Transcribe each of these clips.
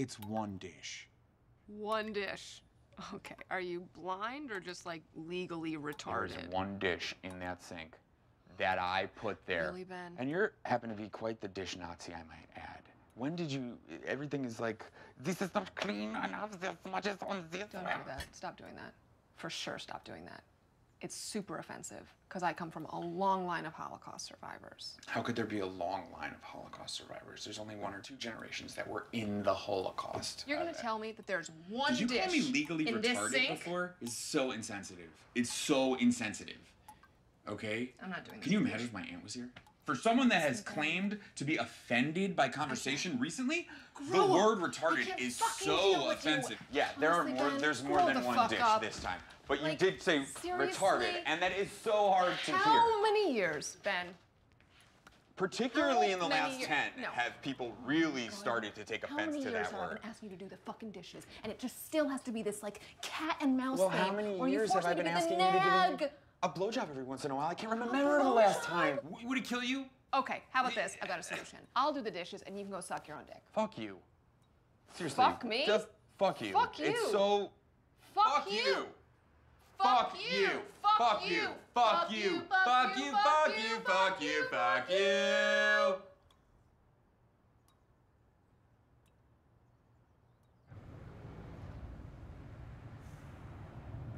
It's one dish. One dish. Okay. Are you blind or just like legally retarded? There's one dish in that sink that I put there. Really, Ben? And you're happen to be quite the dish Nazi, I might add. When did you? Everything is like, this is not clean enough. This much is on this. Don't do that. Stop doing that. For sure, stop doing that. It's super offensive because I come from a long line of Holocaust survivors. How could there be a long line of Holocaust survivors? There's only one or two generations that were in the Holocaust. You're gonna uh, tell me that there's one Did you dish call me legally retarded before? It's so insensitive. It's so insensitive. Okay? I'm not doing this. Can you imagine if my aunt was here? For someone that has claimed to be offended by conversation recently, the Grow up. word retarded is so you. offensive. Yeah, there are more. There's more grow than the one dish up. this time. But you did say seriously? retarded, and that is so hard to hear. How many years, Ben? Particularly How in the last years- 10 no. have people really started to take How offense many to years that have I word. been asking you to do the fucking dishes, and it just still has to be this like cat and mouse Well, thing? how many you years force have I been to do asking the you to nag. give me a blowjob every once in a while? I can't remember the last time. W- Would it kill you? Okay, how about this? I've got a solution. I'll do the dishes and you can go suck your own dick. Fuck you. Seriously. Fuck me? Just fuck you. Fuck you. It's so. Fuck, Fuck you. you. Fuck you. Fuck you. Fuck you. Fuck you. Fuck you. Fuck you. Fuck you.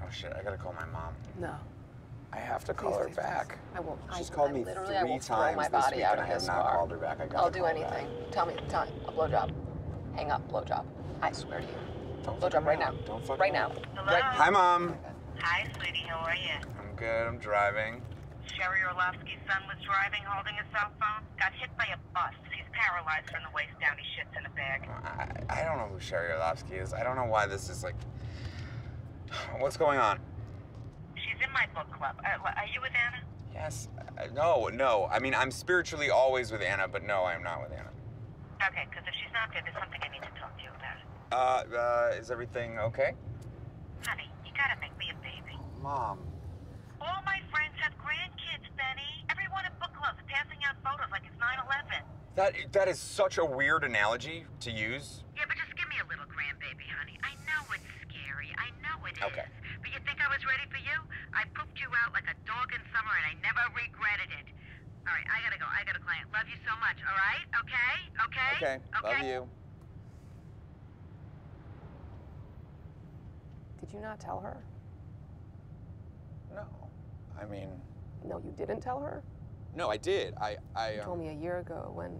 Oh shit! I gotta call my mom. No. I have to call Please, her please, back. I won't. She's I, called I me literally, I three will times my this week, out and I have this not car. called her back. I gotta I'll do anything. back. Tell me, tell me, a blowjob. Hang up, blowjob. I swear to you. Don't Blowjob fuck right now. Don't fuck right now. around. Right. Hi, mom. Hi, sweetie. How are you? I'm good. I'm driving. Sherry Orlovsky's son was driving, holding a cell phone. Got hit by a bus. He's paralyzed from the waist down. He shits in a bag. I, I don't know who Sherry Orlovsky is. I don't know why this is like. What's going on? She's in my book club. Uh, are you with Anna? Yes. Uh, no, no. I mean, I'm spiritually always with Anna, but no, I am not with Anna. Okay, because if she's not there, there's something I need to talk to you about. Uh, uh, is everything okay? Honey, you gotta make me a. Mom. All my friends have grandkids, Benny. Everyone at book club's passing out photos like it's 9-11. That that is such a weird analogy to use. Yeah, but just give me a little grandbaby, honey. I know it's scary. I know it is. Okay. But you think I was ready for you? I pooped you out like a dog in summer, and I never regretted it. All right, I gotta go. I got a client. Love you so much. All right? Okay? Okay? Okay. Love you. Did you not tell her? I mean, No, you didn't tell her. no, I did. I I. You Um, told me a year ago when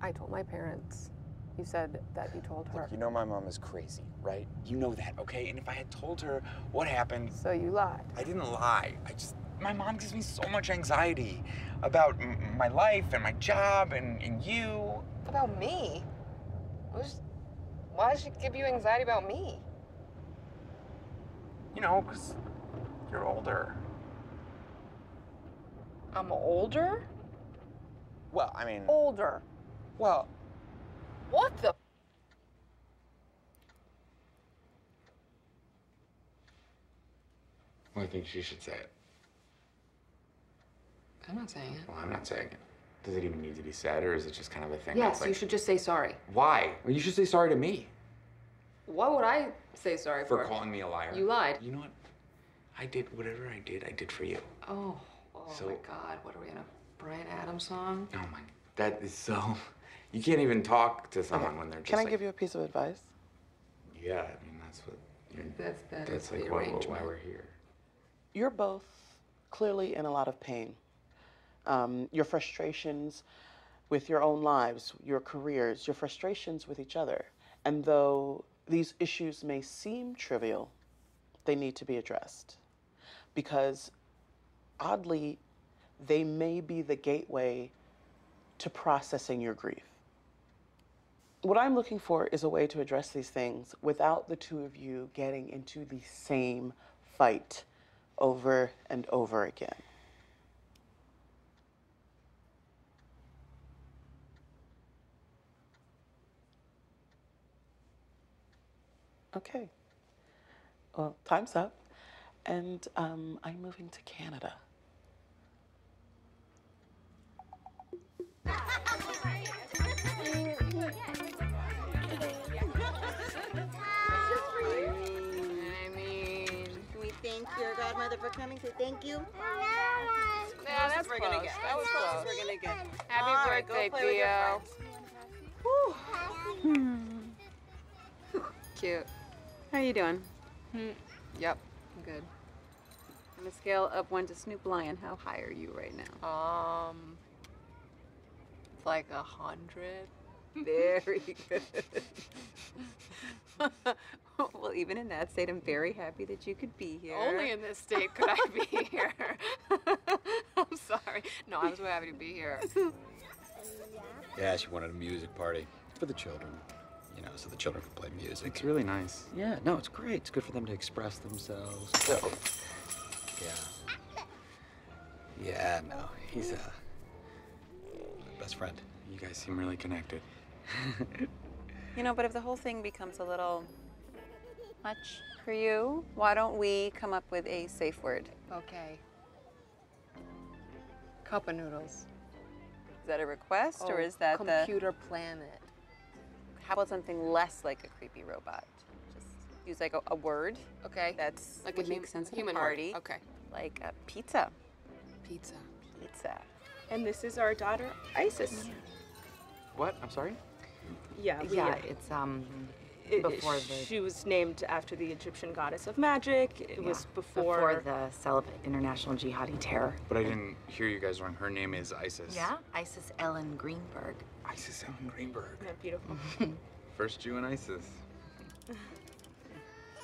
I told my parents. You said that you told her. Look, you know my mom is crazy, right? You know that, okay? And if I had told her what happened, So you lied. I didn't lie. I just, my mom gives me so much anxiety about m- my life and my job and, and you. About me? Who's- Why does she give you anxiety about me? You know, because you're older. I'm older? Well, I mean, Older. well, What the? well, I think she should say it. I'm not saying it. Well, I'm not saying it. Does it even need to be said, or is it just kind of a thing? Yes, like, you should just say sorry. Why? Well, you should say sorry to me What would I say sorry for for? calling me a liar. You lied. You know what? I did whatever I did. I did for you. Oh, oh So- my God! What are we in a Bryan Adams song? Oh my, that is so. You can't even talk to someone when they're just. Can I like, give you a piece of advice? Yeah, I mean that's what. That's that that's like why, why we're here. You're both clearly in a lot of pain. Um, your frustrations with your own lives, your careers, your frustrations with each other. And though these issues may seem trivial, they need to be addressed. Because oddly, they may be the gateway to processing your grief. What I'm looking for is a way to address these things without the two of you getting into the same fight over and over again. Okay. Well, time's up. And um, I'm moving to Canada. Can we thank your godmother for coming? Say thank you. Yeah, that's we're gonna get. That was close. We're gonna get. Happy All right, birthday, go Theo. Cute. How are you doing? Hmm. Yep, I'm good. On a scale of one to Snoop Lion, how high are you right now? Um, like a hundred. Very good. well, even in that state, I'm very happy that you could be here. Only in this state could I be here. I'm sorry. No, I'm so happy to be here. Yeah, she wanted a music party for the children. You know, so the children could play music. It's really nice. Yeah, no, it's great. It's good for them to express themselves. So, yeah. Yeah, no, he's uh, my best friend. You guys seem really connected. You know, but if the whole thing becomes a little much for you, why don't we come up with a safe word? Okay. Cup of noodles. Is that a request, or Oh, is that the? computer planet? How about something less like a creepy robot? Just use like a, a word Okay. that's like would a make hum- sense human a word. party. Okay. Like a pizza. Pizza. Pizza. And this is our daughter, Isis. What? I'm sorry? Yeah, we, Yeah, it's um it- before the She was named after the Egyptian goddess of magic. It yeah, was before. before the cell of international jihadi terror. But I didn't hear you guys wrong. Her name is Isis. Yeah, Isis Ellen Greenberg. Isis Ellen Greenberg. Yeah, beautiful. First Jew in ISIS.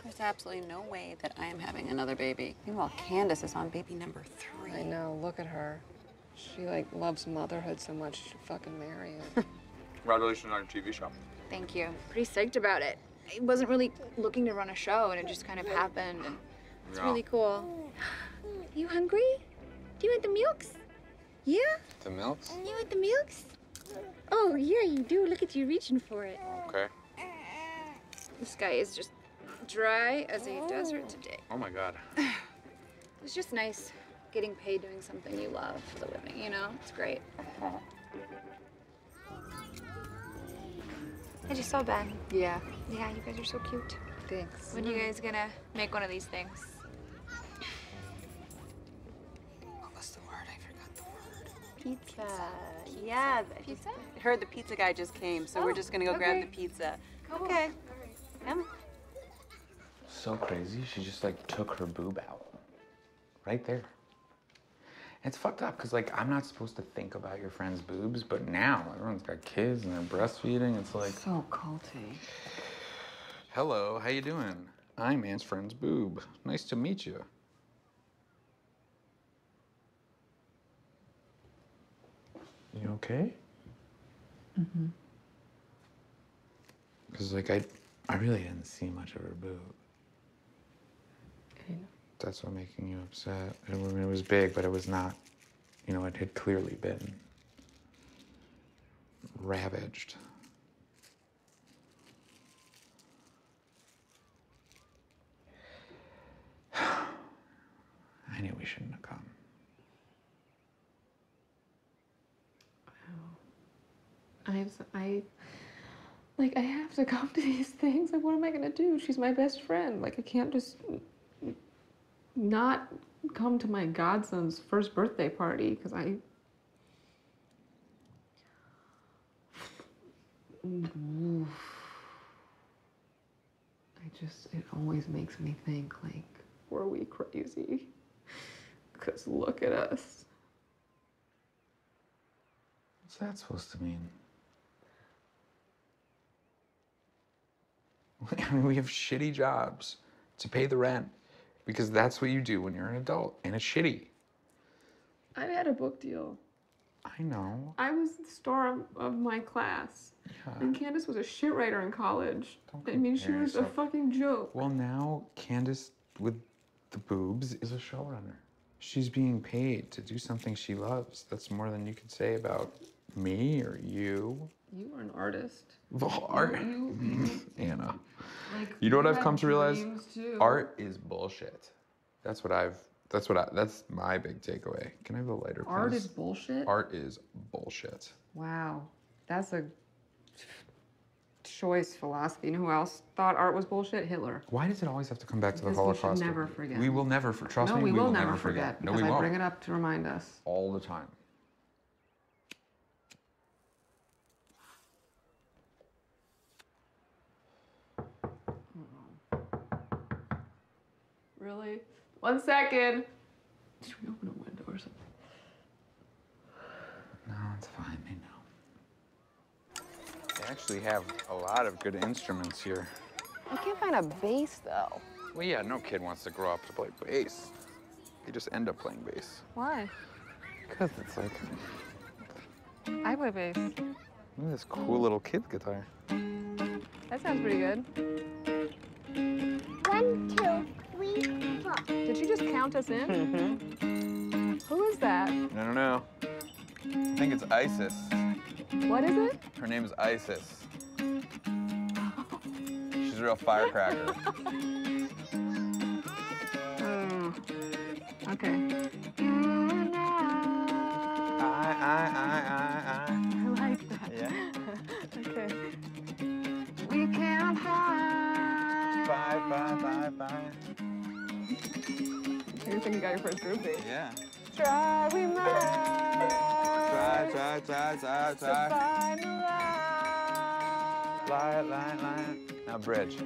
There's absolutely no way that I am having another baby. Meanwhile, Candace is on baby number three. I know. Look at her. She like loves motherhood so much. She should fucking marry it. Congratulations on your TV show. Thank you. Pretty psyched about it. I wasn't really looking to run a show, and it just kind of happened, and it's Yeah. really cool. You hungry? Do you want the milks? Yeah? The milks? You want the milks? Oh, yeah, you do. Look at you reaching for it. Okay. This guy is just dry as a desert today. Oh my god. It's just nice getting paid doing something you love for the living, you know? It's great. I just saw Ben. yeah. Yeah, you guys are so cute. Thanks. When are you guys gonna make one of these things? Oh, what was the word? I forgot the word. Pizza. Yeah. Pizza? just heard the pizza guy just came, so we're Oh, just gonna go grab the pizza. Cool. Okay. Yum. So crazy. She just like took her boob out. Right there. It's fucked up because like I'm not supposed to think about your friend's boobs, but now everyone's got kids and they're breastfeeding. It's like, So culty. hello, how you doing? I'm Aunt's friend's boob. Nice to meet you. You okay? Mm-hmm. Because like I, I really didn't see much of her boob. That's what making you upset. I mean, it was big, but it was not. You know, it had clearly been ravaged. I knew we shouldn't have come. I have, s- I, like, I have to come to these things. Like, what am I gonna do? She's my best friend. Like, I can't just not come to my godson's first birthday party because I. I just, it always makes me think, like, were we crazy? Because look at us. What's that supposed to mean? I mean, we have shitty jobs to pay the rent because that's what you do when you're an adult, and it's shitty. I had a book deal. I know. I was the star of, of my class. And Candace was a shit writer in college. I mean, she was a fucking joke. Well, now Candace with the boobs is a showrunner. She's being paid to do something she loves. That's more than you could say about me or you. You are an artist. Well, art. You, Anna. like, You know what I've come to realize? too. Art is bullshit. That's what I've. That's what I. That's my big takeaway. Can I have a lighter, please? Art is bullshit? Art is bullshit. Wow. That's a choice philosophy. You know who else thought art was bullshit? Hitler. Why does it always have to come back to the Because we should Holocaust? never forget. We will never, for, trust no, me, we, will, never never forget. No, because we I won't. bring it up to remind us. All the time. Really? One second. Should we open a window or something? No, it's fine. They know. They actually have a lot of good instruments here. I can't find a bass though. Well, yeah, no kid wants to grow up to play bass. They just end up playing bass. Why? Because it's like, I play bass. look at this cool little kid guitar. That sounds pretty good. One, two, three, four. Did you just count us in? Mm-hmm. Who is that? I don't know. I think it's Isis. What is it? Her name is Isis. She's a real firecracker. Oh. Okay. Think you got your first groupie? Yeah. Try we might Try, try, try, try, to find the light. Now bridge.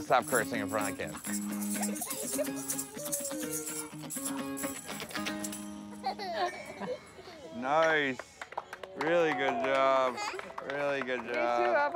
Gotta stop cursing in front of kids. Nice. Really good job. Really good job.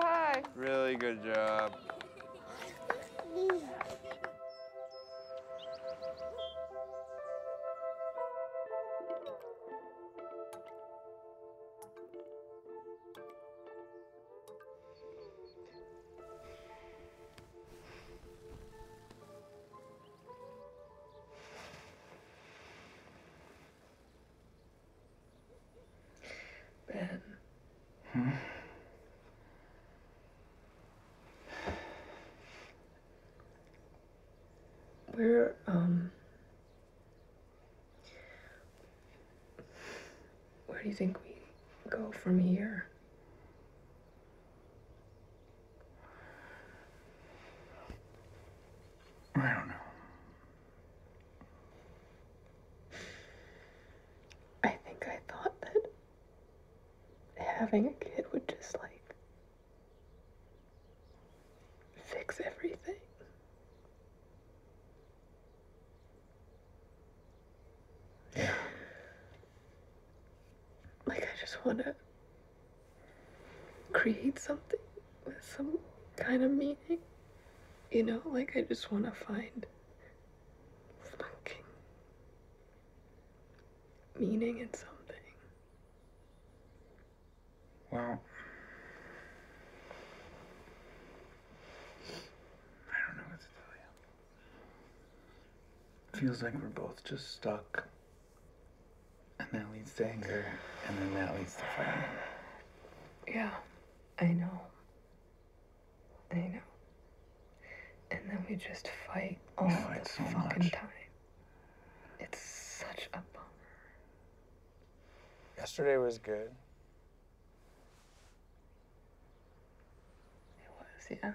Do you think we go from here? I don't know. I think I thought that having a kid would just like fix everything. Yeah. Like I just want to create something with some kind of meaning. You know, like I just want to find fucking meaning in something. Well, I don't know what to tell you. Feels like we're both just stuck. And that leads to anger, and then that leads to fighting. Yeah, I know. I know. And then we just fight all We fight the so fucking much. time. It's such a bummer. Yesterday was good. It was, yeah.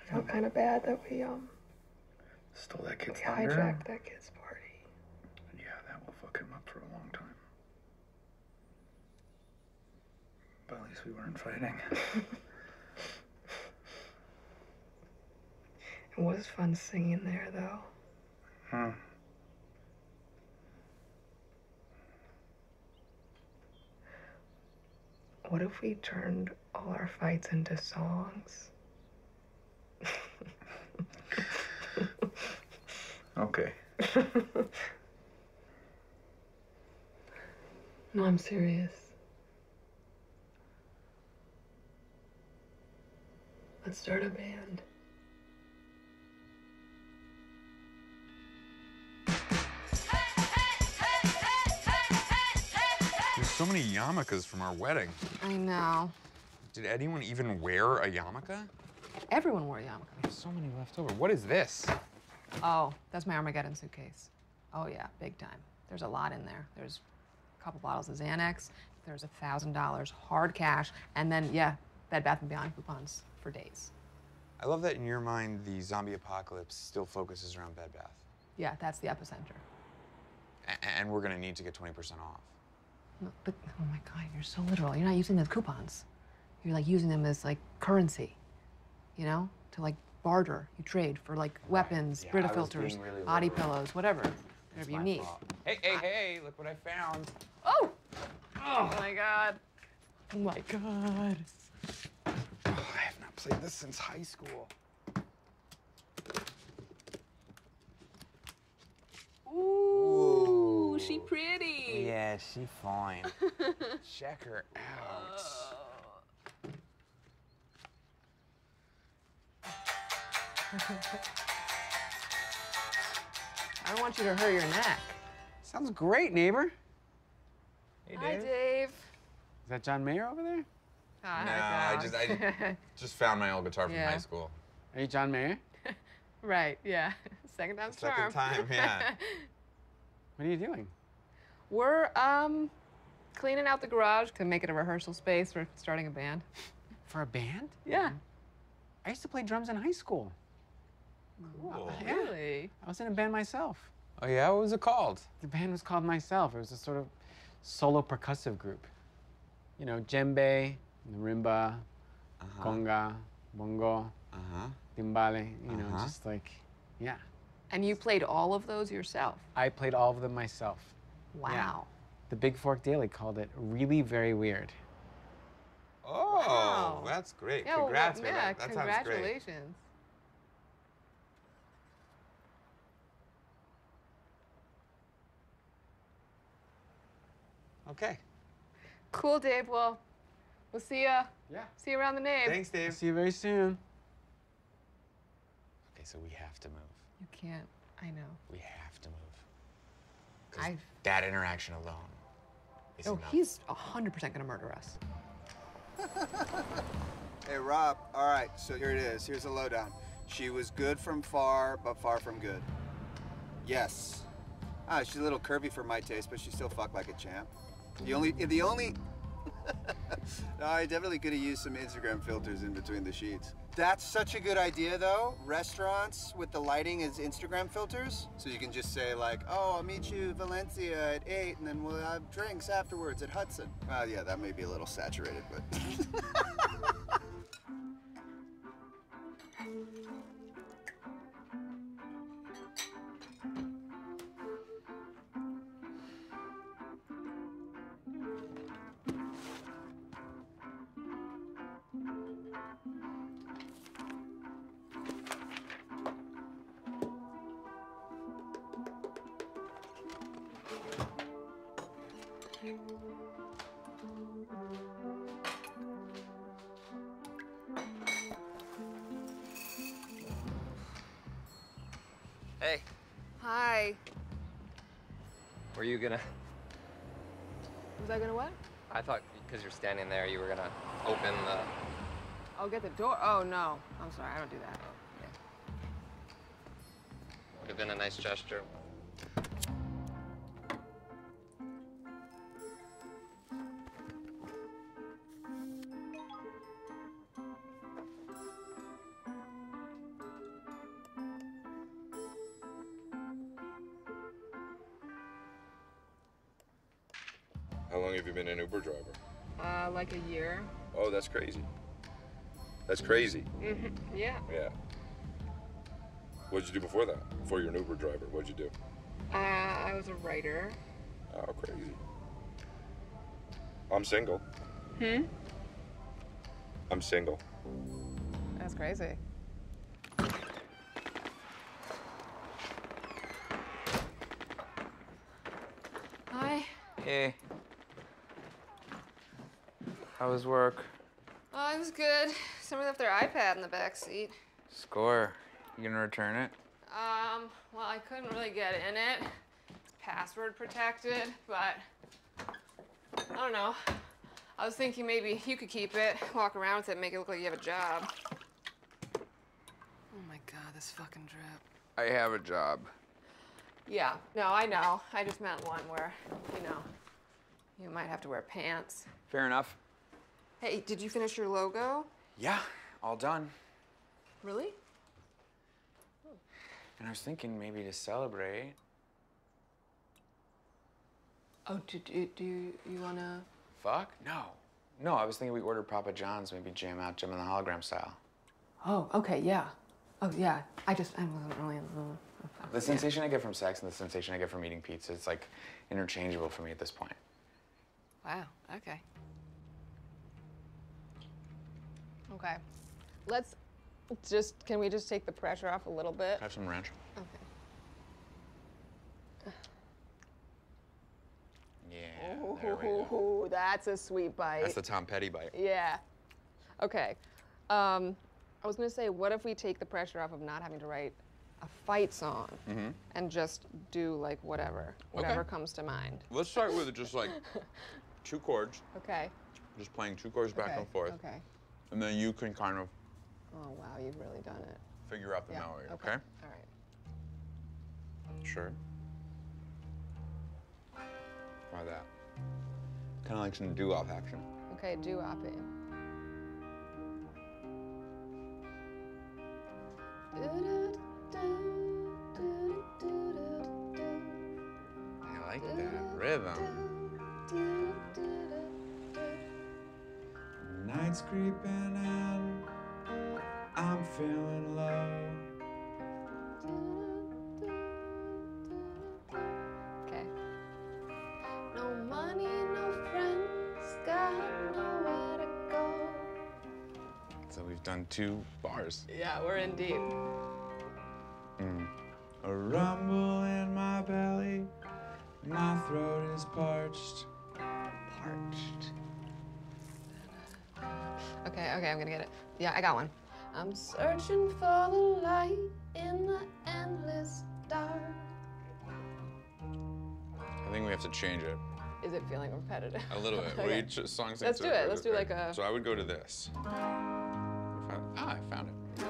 I felt kind of bad that we um Stole that we kid's thunder. hijacked that kid's party. Yeah, that will fuck him up for a long time. But at least we weren't fighting. It was fun singing there though. Hmm. What if we turned all our fights into songs? Okay. No, I'm serious. Let's start a band. You're so many yarmulkes from our wedding. I know. Did anyone even wear a yarmulke? Everyone wore a yarmulke. There's so many left over. What is this? Oh, that's my Armageddon suitcase. Oh yeah, big time. There's a lot in there. There's a couple bottles of Xanax. There's a thousand dollars hard cash, and then yeah, Bed Bath and Beyond coupons for days. I love that in your mind, the zombie apocalypse still focuses around Bed Bath. Yeah, that's the epicenter. A- and we're gonna need to get 20% off. No, but oh my god, you're so literal. You're not using those coupons. You're like using them as like currency. You know, to like barter. You trade for like weapons, Yeah, Brita filters, really body literal. pillows, whatever, whatever you need. fault. Hey, hey, hey, look what I found. Oh! oh! Oh my god. Oh my god. Oh, I have not played this since high school. Ooh, she pretty. Yeah, she fine. Check her out. I don't want you to hurt your neck. Sounds great, neighbor. Hey, Hi, Dave. Dave. Is that John Mayer over there? Hi, no, I just I just found my old guitar from Yeah. high school. Are you John Mayer? right, yeah. Second time's Second charm. time, yeah. What are you doing? We're um cleaning out the garage to make it a rehearsal space for starting a band. For a band? Yeah. I used to play drums in high school. Cool. Yeah. Really? I was in a band myself. Oh yeah, what was it called? The band was called Myself. It was a sort of solo percussive group. You know, djembe, marimba, Uh-huh. conga, bongo, Uh-huh. timbale, you know, Uh-huh. just like, yeah. And you played all of those yourself. I played all of them myself. Wow. The Big Fork Daily called it really very weird. Oh, Wow. that's great. Yeah, well, Congrats, man. yeah, That, that sounds great. congratulations. Okay. Cool, Dave. Well, we'll see ya. Yeah. See you around the nave. Thanks, Dave. See you very soon. Okay, so we have to move. You can't. I know. We have to move. 'Cause I've. that interaction alone is Oh, enough. he's hundred percent gonna murder us. Hey, Rob. All right, so here it is. Here's the lowdown. She was good from far, but far from good. Yes. Ah, she's a little curvy for my taste, but she still fucked like a champ. The only, the only. no, I definitely could have used some Instagram filters in between the sheets. That's such a good idea, though. Restaurants with the lighting as Instagram filters, so you can just say like, "Oh, I'll meet you Valencia at 8, and then we'll have drinks afterwards at Hudson." Uh, yeah, that may be a little saturated, but. Hi. were you gonna? Was I gonna what? I thought because you're standing there, you were gonna open the. Oh, get the door. Oh no. I'm sorry. I don't do that. Would have been a nice gesture. Like a year. Oh, that's crazy. That's crazy. hmm Yeah. Yeah. What did you do before that? Before you're an Uber driver, what did you do? Uh, I was a writer. Oh, crazy. I'm single. Hmm. I'm single. That's crazy. Hi. Hey. How was work? Oh, it was good. Someone left their iPad in the back seat. Score. You gonna return it? Um, well, I couldn't really get in it. It's password protected, but I don't know. I was thinking maybe you could keep it, walk around with it, make it look like you have a job. Oh my god, this fucking drip. I have a job. Yeah, no, I know. I just meant one where, you know, you might have to wear pants. Fair enough. Hey, did you finish your logo? Yeah, all done. Really? And I was thinking maybe to celebrate. Oh, do, do, do you, you wanna? Fuck? No. No, I was thinking we order Papa John's, maybe jam out Jem and the Holograms style. Oh, okay, yeah. Oh, yeah. I just, I wasn't really. Uh, The sensation I get from sex and the sensation I get from eating pizza, it's like interchangeable for me at this point. Wow, okay. Okay. Let's just, can we just take the pressure off a little bit? Have some ranch. Okay. Yeah. there we go. Ooh, that's a sweet bite. That's the Tom Petty bite. Yeah. Okay. Um, I was gonna say, what if we take the pressure off of not having to write a fight song Mm-hmm. and just do like whatever, whatever comes to mind? Let's start with just like two chords, Okay. just playing two chords back okay. and forth. Okay. And then you can kind of Oh wow, you've really done it. figure out the Yeah, melody, okay. okay? All right. Sure. Try that. Kind of like some doo-wop action. Okay, do opping. I like that rhythm. Night's creeping in. I'm feeling low. Okay. No money, no friends, got nowhere to go. So we've done two bars. Yeah, we're in deep. Mm. A rumble in my belly. My throat is parched. Parched. Okay, okay, I'm gonna get it. Yeah, I got one. I'm searching for the light in the endless dark. I think we have to change it Is it feeling repetitive? a little bit. Okay. We just song Let's do it. Let's do like a. So I would go to this. Found- Ah, I found it.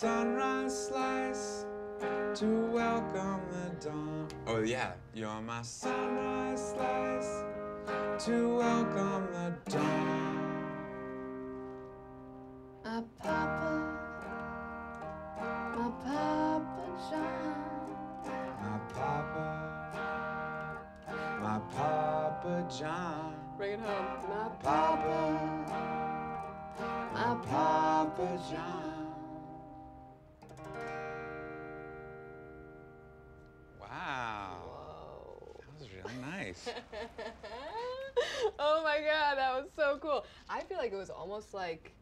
Sunrise slice to welcome the dawn. Oh yeah, you're my sunrise slice to welcome nice. oh my god, that was so cool. I feel like it was almost like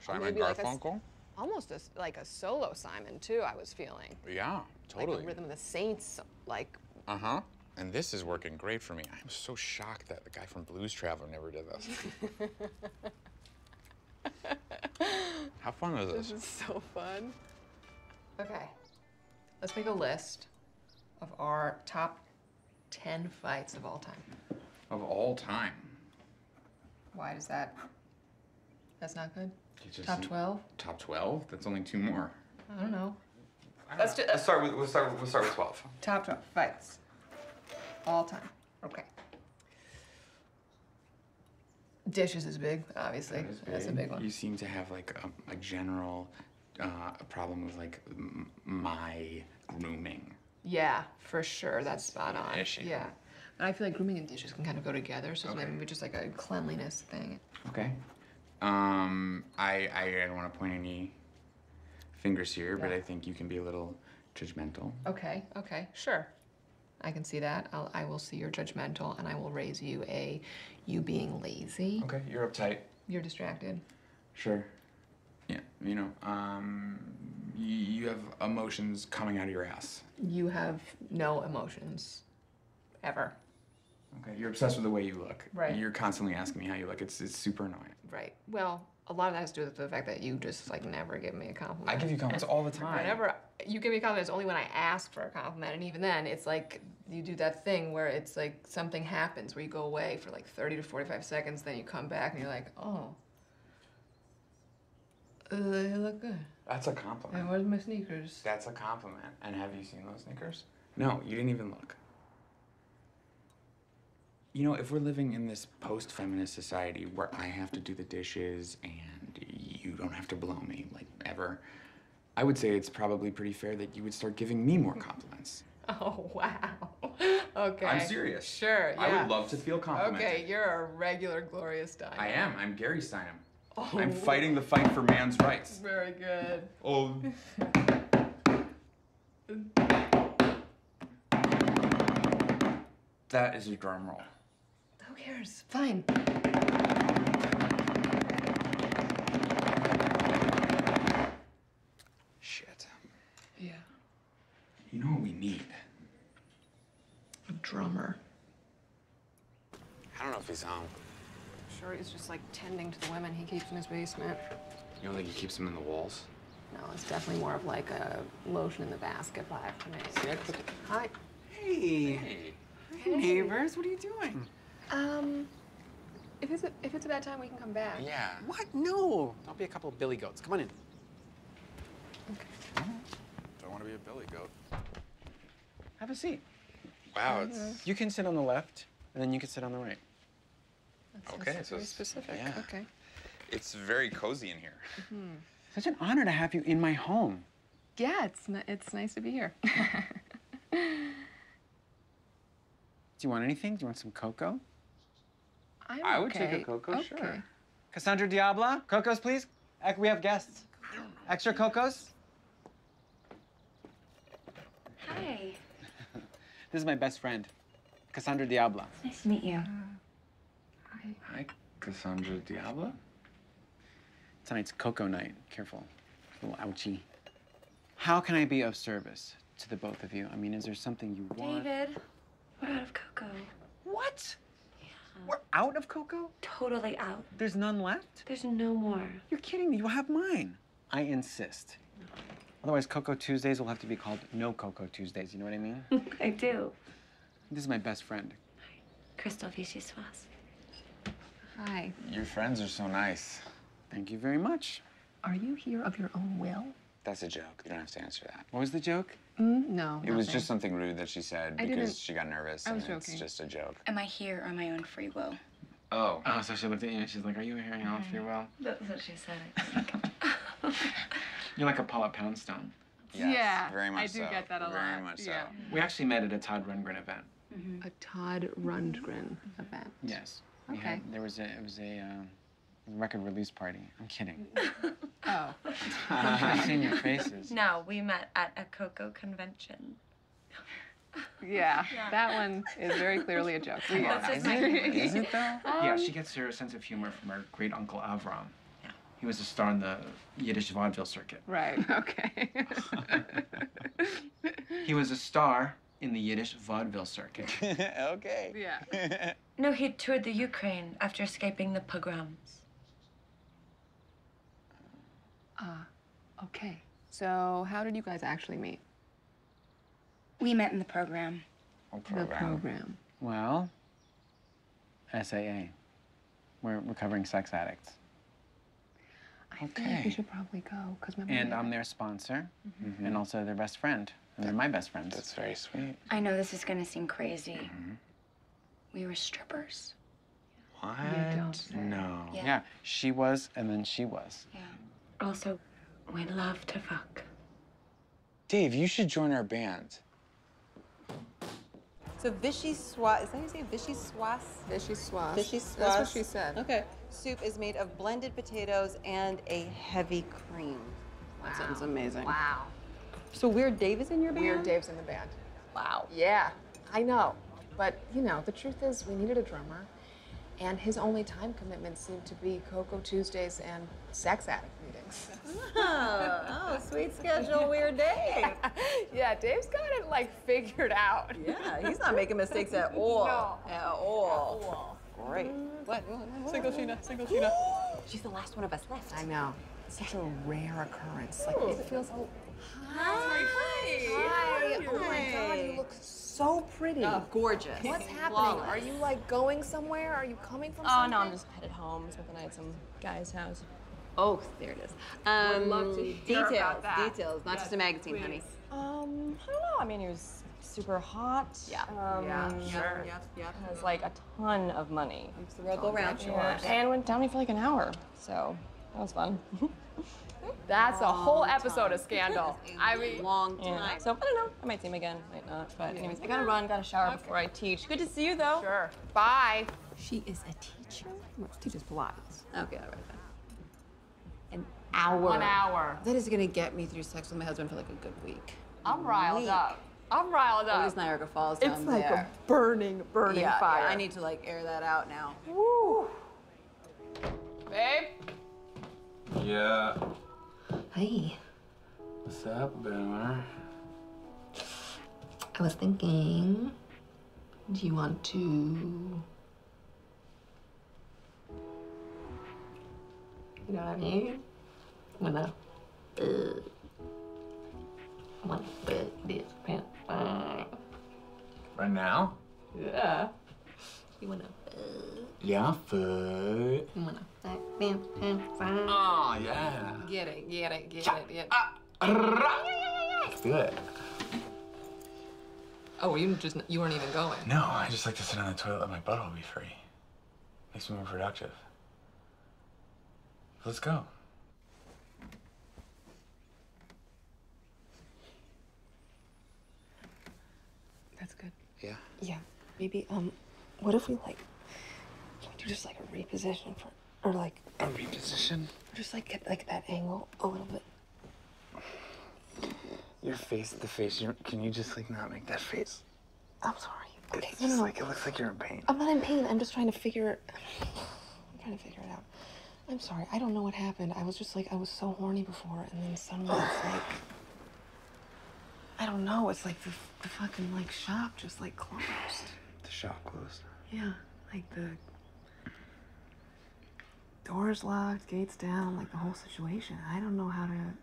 Simon maybe like a Garfunkel? almost a like a solo Simon too. I was feeling yeah, totally. like the rhythm of the Saints, like Uh huh. And this is working great for me. I'm so shocked that the guy from Blues Traveler never did this. How fun was this this? is so fun. Okay, let's make a list of our top ten fights of all time. Of all time. Why does that? That's not good. Top twelve. Top 12? That's only two more. I don't know. Let's do. Let's start with we'll start we'll start with 12. Top 12 fights. All time. Okay. Dishes is big, obviously. That's a big one. You seem to have like a, a general uh, problem with like m- my grooming. Yeah, for sure. That's spot on. issue. Yeah. But I feel like grooming and dishes can kind of go together, so it's maybe just like a cleanliness thing. Okay. Um, I I don't want to point any fingers here, but I think you can be a little judgmental. Okay, okay, sure. I can see that. I'll, I will see you're judgmental, and I will raise you a you being lazy. Okay, you're uptight. You're distracted. Sure. Yeah, you know, um, you, you have emotions coming out of your ass. You have no emotions. Ever. Okay, you're obsessed with the way you look. Right. You're constantly asking me how you look. It's it's super annoying. Right. Well, a lot of that has to do with the fact that you just like never give me a compliment. I give you compliments all the time. Whenever you give me compliments, only when I ask for a compliment, and even then, it's like you do that thing where it's like something happens where you go away for like thirty to forty-five seconds, then you come back and you're like, oh, uh, you look good. That's a compliment. And where's my sneakers? That's a compliment. And have you seen those sneakers? No, you didn't even look. You know, if we're living in this post feminist society where I have to do the dishes and you don't have to blow me, like ever, I would say it's probably pretty fair that you would start giving me more compliments. Oh wow. okay. I'm serious. Sure. Yeah. I would love to feel complimented. Okay, you're a regular Gloria Steinem. I am. I'm Gary Steinem. Oh. I'm fighting the fight for man's rights. Very good. Oh. that is a drum roll. Who cares? Fine. Shit. Yeah. You know what we need? A drummer. I don't know if he's home. Sure, he's just like tending to the women he keeps in his basement. You don't think he keeps them in the walls? No, it's definitely more of like a lotion in the basket vibe to me. Hi. Hey. Hey. Neighbors, what are you doing? Um, if it's a, if it's a bad time, we can come back. Yeah. What? No. Don't be a couple of billy goats. Come on in. Okay. Don't want to be a billy goat. Have a seat. Wow, it's You can sit on the left, and then you can sit on the right. Okay. So Very it's, specific. Yeah. Okay. it's very cozy in here. Mm-hmm. Such an honor to have you in my home. Yeah, it's n- it's nice to be here. Do you want anything? Do you want some cocoa? I'm I would take a okay. cocoa, okay. sure. Cassandra Diabla, cocos, please. Ec- We have guests. Extra cocos. Hi. This is my best friend, Cassandra Diabla. Nice to meet you. Ah. Hi, Cassandra Diablo. Tonight's cocoa night. Careful. A little ouchie. How can I be of service to the both of you? I mean, is there something you want? David, we're out of cocoa. What? We're out of cocoa? Totally out. There's none left? There's no more. You're kidding me. You have mine. I insist. Otherwise, Cocoa Tuesdays will have to be called No Cocoa Tuesdays. You know what I mean? I do. This is my best friend. Crystal Vichyssoise. Hi. Your friends are so nice. Thank you very much. Are you here of your own will? That's a joke. You don't have to answer that. What was the joke? Mm, no. It was just something rude that she said I because didn't- she got nervous. I was and it's just a joke. Am I here on my own free will? Oh. Oh, so she looked at you and she's like, Are you hearing off your free will?" That's what she said. I think. You're like a Paula Poundstone. Yes, Yeah, very much I do so. get that a very lot. much Yeah. so. We actually met at a Todd Rundgren event. A Todd Rundgren event. Yes. We Okay. had- there was a it was a uh, record release party. I'm kidding. Oh. I've seen your faces. No, we met at a cocoa convention. Yeah, Yeah. that one is very clearly a joke. We That's are. just my- Is it though? yeah, Um, she gets her sense of humor from her great uncle Avram. Yeah. He was a star in the Yiddish vaudeville circuit. Right. Okay. He was a star in the Yiddish vaudeville circuit. okay. Yeah. No, he toured the Ukraine after escaping the pogroms. Ah, okay. So, how did you guys actually meet? We met in the program. The program. Well, SAA. We're recovering sex addicts. I feel like we should probably go because my And I'm their sponsor, and also their best friend. And they're my best friends. That's very sweet. I know this is gonna seem crazy. Mm-hmm. We were strippers. What? don't say. No. Yeah. Yeah, she was, and then she was. Yeah. Also, we love to fuck. Dave, you should join our band. So Vichy Swas, is that how you say Vichy Swas? Vichy Swas. Vichy Swas. That's what she said. Okay. Soup is made of blended potatoes and a heavy cream. That sounds amazing. Wow. So Weird Dave is in your band? Weird Dave's in the band. Wow. Yeah, I know. But, you know, the truth is, we needed a drummer, and his only time commitment seemed to be Cocoa Tuesdays and sex addict meetings. Oh, oh, sweet schedule, weird Dave. yeah, Dave's got it like figured out. Yeah, he's not making mistakes at all. No. At all. Great. What? Single Sheena, single Sheena. She's the last one of us left. I know. It's such a rare occurrence. Like it feels so. Hi. Hi. Oh my God, you look so pretty. Oh, gorgeous. What's happening? Flawless. Are you like going somewhere? Are you coming from Oh somewhere? no, I'm just headed home. Spent the night at some guy's house. Oh, there it is. Would Um, love to hear details, about that. details, not Yes, just a magazine, please. honey. Um, I don't know. I mean, he was super hot. Yeah. Um, Yeah, sure. Yep, yep. Has like a ton of money. Makes the world go round. Yeah, And went down me for like an hour. So that was fun. That's a whole episode time. of Scandal. I mean, long Yeah. time. So I don't know. I might see him again, might not. But anyways, I gotta run, gotta shower before I teach. Good to see you though. Sure. Bye. She is a teacher. Well, she teaches Pilates. Okay, all right. An hour. One hour. That is gonna get me through sex with my husband for like a good week. I'm riled Week. up. I'm riled At up. least Niagara Falls It's down like a burning, burning yeah, fire. Yeah, I need to like air that out now. Woo. Babe. Yeah. Hey, What's up, Boomer? I was thinking, do you want to. You know what I mean? Wanna. Uh, wanna put this pants on. Right now? Yeah. You wanna. Yeah, food. You wanna. Put this pants on. Oh, yeah. Get it, get it, get it, get it. Let's do it. Oh, you just you weren't even going. No, I just like to sit on the toilet, let my butthole be free. Makes me more productive. Let's go. That's good. Yeah. Yeah. Maybe, um, what if we like, can we do just like a reposition for, or like, A reposition? just like get like that angle a little bit. Your face, the face, you're, can you just like not make that face? I'm sorry. Okay, It's no, no, no. like, it looks like you're in pain. I'm not in pain. I'm just trying to figure. I'm trying to figure it out. I'm sorry. I don't know what happened. I was just like I was so horny before, and then suddenly it's like. I don't know. It's like the, the fucking like shop just like closed. The shop closed. Yeah, like the doors locked, gates down, like the whole situation. I don't know how to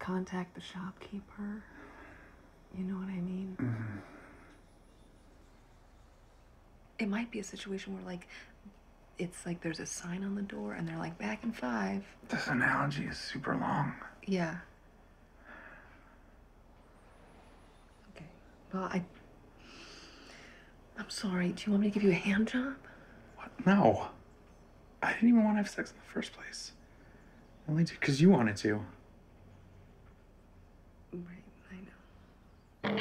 contact the shopkeeper. You know what I mean? Mm-hmm. It might be a situation where like it's like there's a sign on the door and they're like back in five. This analogy is super long. Yeah. Okay. Well, I. I'm sorry. Do you want me to give you a hand job? What? No. I didn't even want to have sex in the first place. I only did because you wanted to. Right, I know.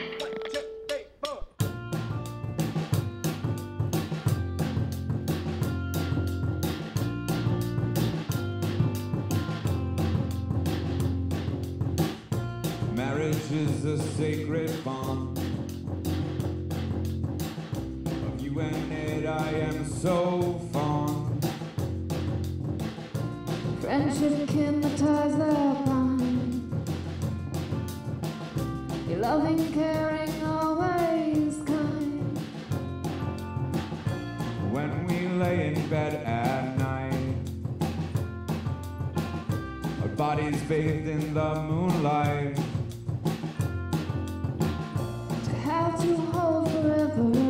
Marriage is a sacred bond. Of you and it, I am so fond. Friendship can the bind. You're loving, caring, always kind. When we lay in bed at night, our bodies bathed in the moonlight. To have to hold forever,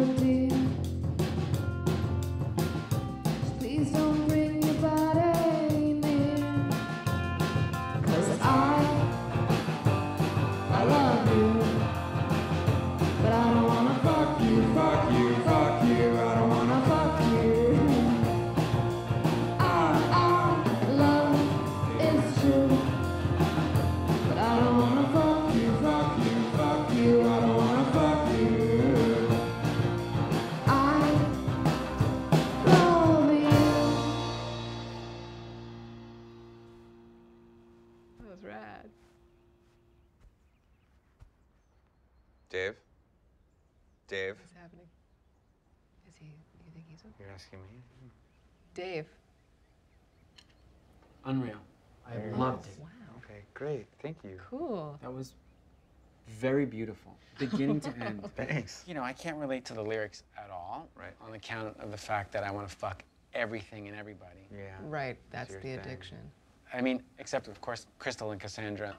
Dave? Dave? What's happening? Is he? You think he's okay? You're asking me? Dave. Unreal. I There it loved is. it. Wow. Okay, great. Thank you. Cool. That was very beautiful, beginning to end. Thanks. You know, I can't relate to the lyrics at all, right? On account of the fact that I want to fuck everything and everybody. Yeah. Right, that's your the thing. addiction. I mean, except of course Crystal and Cassandra.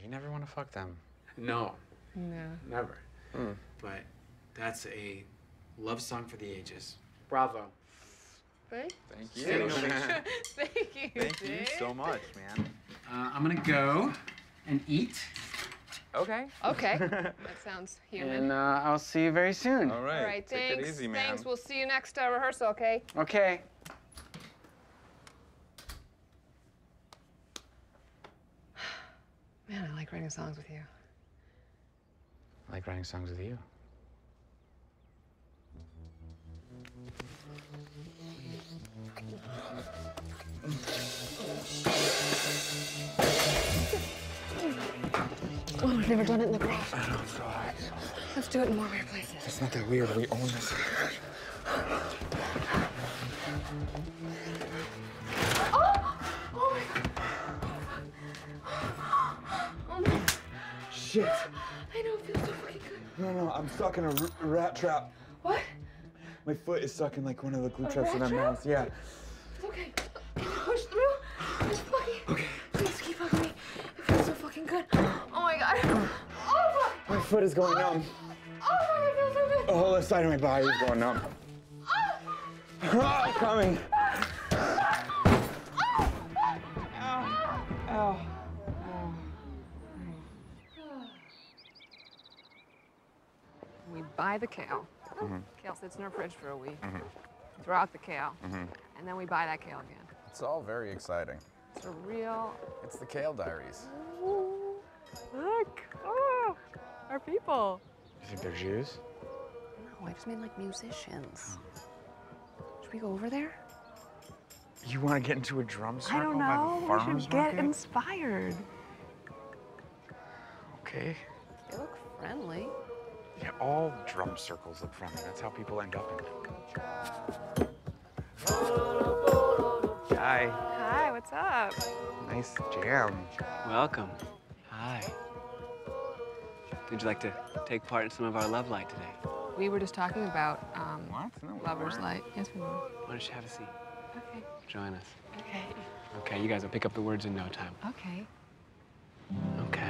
You never want to fuck them. No, No. never. Hmm. But that's a love song for the ages. Bravo. Thank Thank you. Thank you. Thank you so much, man. Uh, I'm gonna go and eat. Okay. Okay. that sounds human. And uh, I'll see you very soon. All right. All right, Take thanks. it easy, man. Thanks. We'll see you next uh, rehearsal, okay? Okay. Man, I like writing songs with you. I like writing songs with you. Oh, I've never done it in the garage. I know, it's so hard. Let's do it in more weird places. It's not that weird. We own this. Oh! Oh my god. Oh my Shit. No, no, I'm stuck in a r- rat trap. What? My foot is stuck in like one of the glue A traps in that trap? mouse. Yeah. It's okay. Can you push through? Just fucking. Okay. Please keep hugging me. It feels so fucking good. Oh my god. Oh fuck. My foot is going numb. Oh fuck, it feels so good. The whole left side of my body is going numb. Ah, ah coming. Ah. Ah. Ow. We buy the kale. Mhm. Kale sits in our fridge for a week. Mm-hmm. Mhm. Throw out the kale, Mhm. and then we buy that kale again. It's all very exciting. It's a real. It's the Kale Diaries. Look! Oh, our people. You think they're Jews? No, I just mean like musicians. Should we go over there? You want to get into a drum circle I don't by the know. We farmer's should get market? inspired. Okay. They look friendly. Yeah, all drum circles look friendly. That's how people end up in them. Hi. Hi, what's up? Nice jam. Welcome. Hi. Would you like to take part in some of our love light today? We were just talking about um, what? No, Lover's weren't. Light. Yes, we were. Why don't you have a seat? Okay. Join us. Okay. Okay, you guys will pick up the words in no time. Okay. Okay.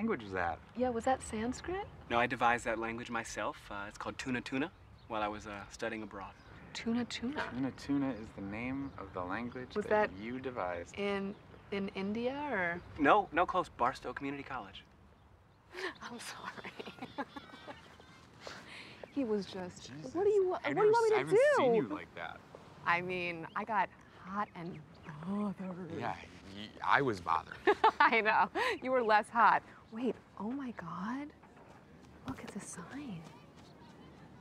Language is that? Yeah, was that Sanskrit? No, I devised that language myself. Uh, it's called Tuna Tuna while I was uh, studying abroad. Tuna tuna. Tuna Tuna is the name of the language Was that, that- you devised. In in India or? No, no close. Barstow Community College. I'm sorry. he was just. What do you wa- I've What do you never- want me to I haven't do? seen you like that. I mean, I got hot and bothered. Yeah, y- I was bothered. I know. You were less hot. Wait. Oh my God. Look, it's a sign.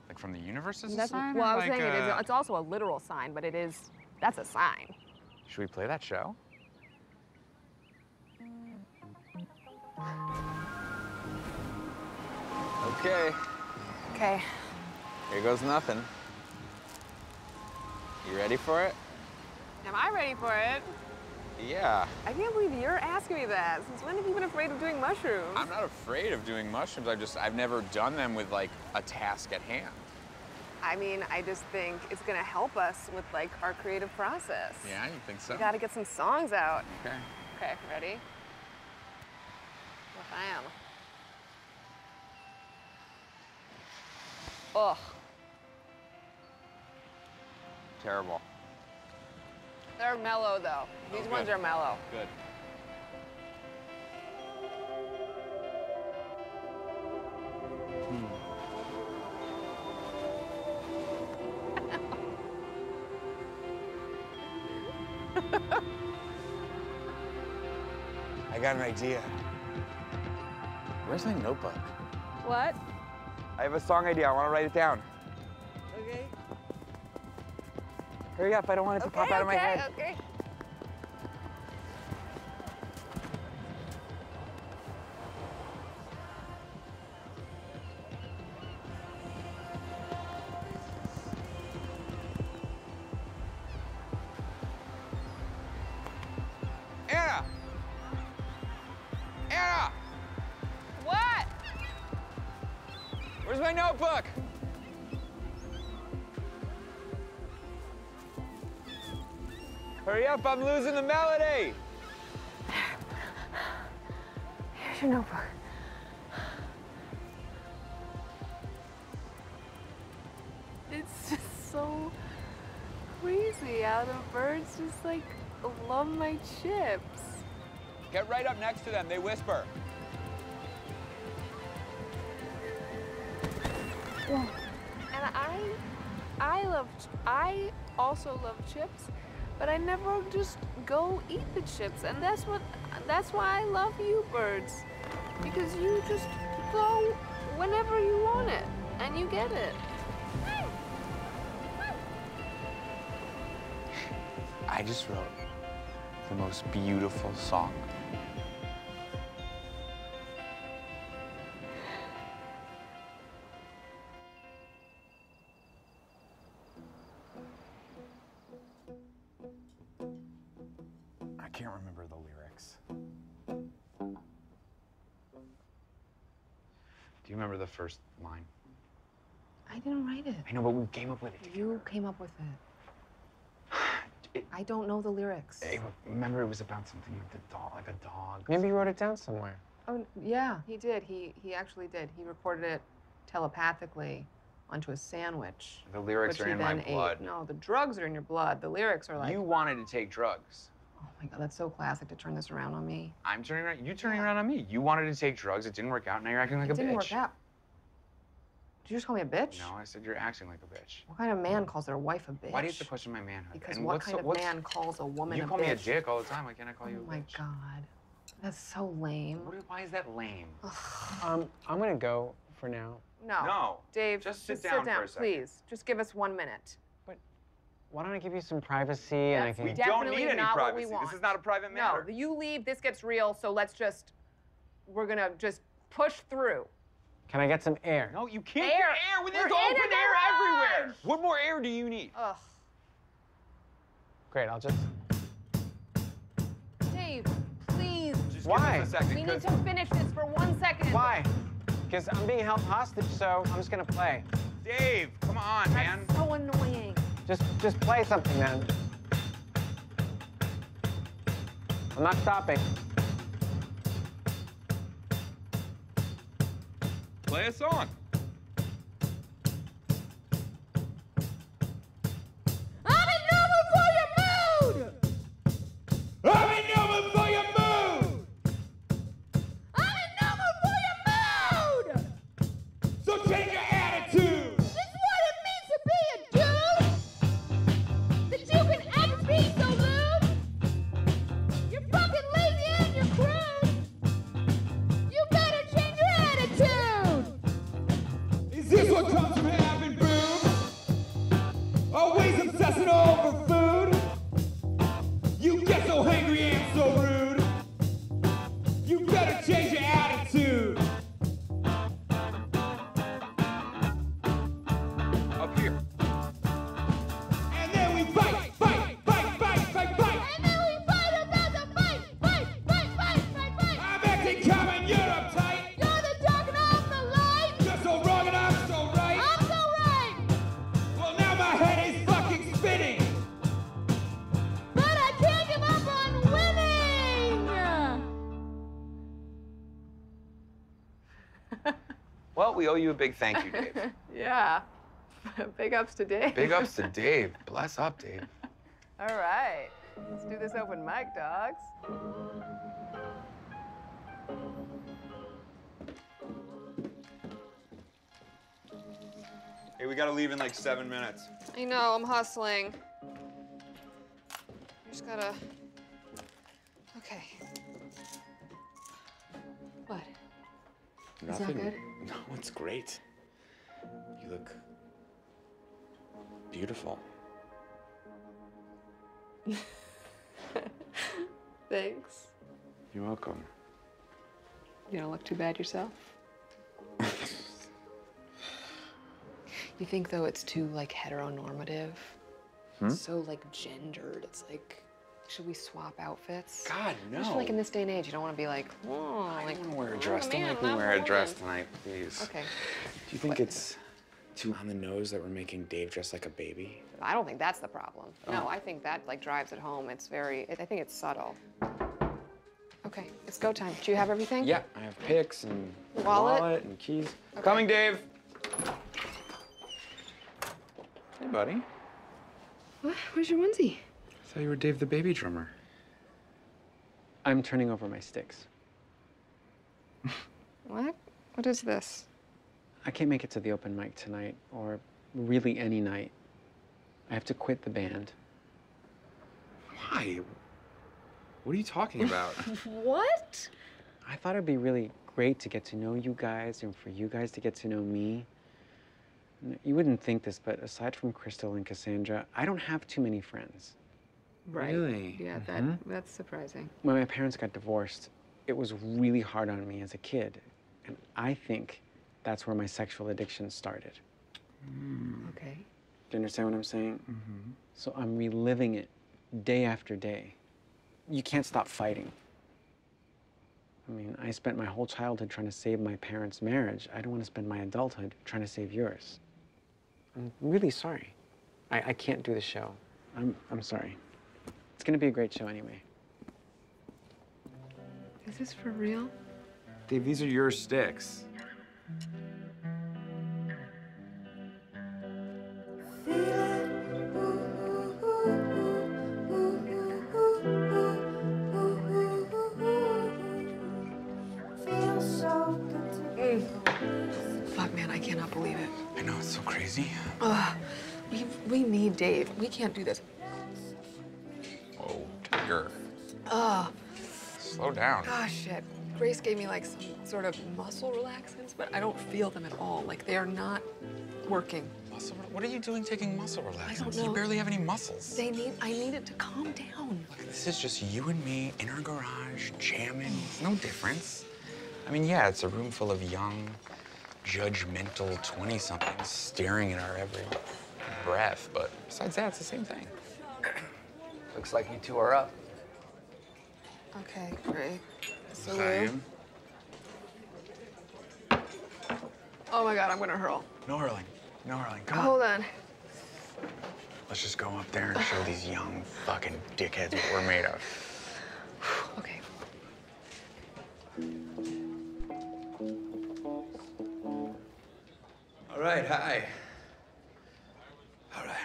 Like from the universe is a sign? well, I was like saying it is. a- It's also a literal sign, but it is. That's a sign. Should we play that show? Okay, Okay. here goes nothing. You ready for it? Am I ready for it? Yeah. I can't believe you're asking me that. Since when have you been afraid of doing mushrooms? I'm not afraid of doing mushrooms. I've just I've never done them with like a task at hand. I mean, I just think it's gonna help us with like our creative process. Yeah, you think so? We gotta get some songs out. Okay. Okay, ready? Yes, I am. Ugh. Terrible. They're mellow though. These Oh, ones are mellow. Good. Hmm. I got an idea. Where's my notebook? What? I have a song idea. I want to write it down. Okay. Hurry up. I don't want it to pop out of my head. Okay. Anna! Anna! What? Where's my notebook? Hurry up, I'm losing the melody! Here's your notebook. It's just so crazy how the birds just like love my chips. Get right up next to them, they whisper. And I, I love, I also love chips, but I never just go eat the chips, and that's what, that's why I love you birds, because you just go whenever you want it, and you get it. I just wrote the most beautiful song. I know, but we came up with it. You came up with it. I don't know the lyrics. I remember it was about something with the dog, like a dog. Maybe you wrote it down somewhere. Oh, yeah, he did. He he actually did. He recorded it telepathically onto a sandwich. The lyrics are in my then ate. blood. No, the drugs are in your blood. The lyrics are like. You wanted to take drugs. Oh my god, that's so classic to turn this around on me. I'm turning around. You turning around on me. You wanted to take drugs. It didn't work out. Now you're acting like it a didn't bitch. work out. Did you just call me a bitch? No, I said you're acting like a bitch. What kind of man calls their wife a bitch? Why do you have to question my manhood? Because And what kind the- of what's- man calls a woman You a call me a dick all the time. Why can't I call you a bitch? Oh my god, that's so lame. Why is that lame? Um, I'm gonna go for now. No. No. Dave, Just just, sit sit down down, for a second. please. Just give us one minute. But why don't I give you some privacy and I That's can? We don't definitely need any not privacy. what we want. This is not a private matter. No, you leave. This gets real. So let's just. We're gonna just push through. Can I get some air? No, you can't Air. get air when there's We're in open a air garage. everywhere. What more air do you need? Ugh. Great. I'll just. Dave, please. Just Why? Give us a second, We need 'cause- to finish this for one second. Why? Because I'm being held hostage, so I'm just gonna play. Dave, come on, man. So annoying. Just, just play something, man. I'm not stopping. Play a song. We owe you a big thank you, Dave. yeah. Big ups to Dave. big ups to Dave. Bless up, Dave. All right. Let's do this open mic, dogs. Hey, we gotta leave in like seven minutes. I know, I'm hustling. Just gotta. Is that good? No, it's great. You look beautiful. Thanks. You're welcome. You don't look too bad yourself. you think though it's too like heteronormative? Hmm? So like gendered. It's like should we swap outfits? God, Especially no. like in this day and age, you don't want to be like, oh, like I want to wear a oh, dress. Don't man, make me I'm wear a dress tonight, please. Okay. Do you think it's too on the nose that we're making Dave dress like a baby? I don't think that's the problem. Oh. No, I think that like drives it home. It's very. I think it's subtle. Okay, it's go time. Do you have everything? Yeah, I have picks and Wallet? and keys. Okay. Coming, Dave. Hey, buddy. What? Where's your onesie? I thought you were Dave the baby drummer. I'm turning over my sticks. What? What is this? I can't make it to the open mic tonight, or really any night. I have to quit the band. Why? What are you talking about? what? I thought it'd be really great to get to know you guys and for you guys to get to know me. You wouldn't think this, but aside from Crystal and Cassandra, I don't have too many friends. Right. Really? Yeah, that Mhm. that's surprising. When my parents got divorced, it was really hard on me as a kid. And I think that's where my sexual addiction started. Okay. Do you understand what I'm saying? Mm-hmm. So I'm reliving it day after day. You can't stop fighting. I mean, I spent my whole childhood trying to save my parents' marriage. I don't want to spend my adulthood trying to save yours. I'm really sorry. I, I can't do the show. I'm, I'm sorry. It's going to be a great show anyway. Is this for real? Dave, these are your sticks. Feels so content. Fuck, man, I cannot believe it. I know, it's so crazy. Ugh. We we need Dave. We can't do this. Slow down. Gosh, shit. Grace gave me like some sort of muscle relaxants, but I don't feel them at all. Like they are not working. Muscle? What are you doing taking muscle relaxants? I relaxants? don't know. You barely have any muscles. They need. I need it to calm down. Look, This is just you and me in our garage jamming. It's no difference. I mean, yeah, it's a room full of young, judgmental 20 somethings staring at our every breath, but besides that, it's the same thing. Looks like you two are up. Okay, great. So Chaim. Oh my god, I'm gonna hurl. No hurling. No hurling. Come on. Hold on. Let's just go up there and show these young fucking dickheads what we're made of. Okay. All right, hi. All right.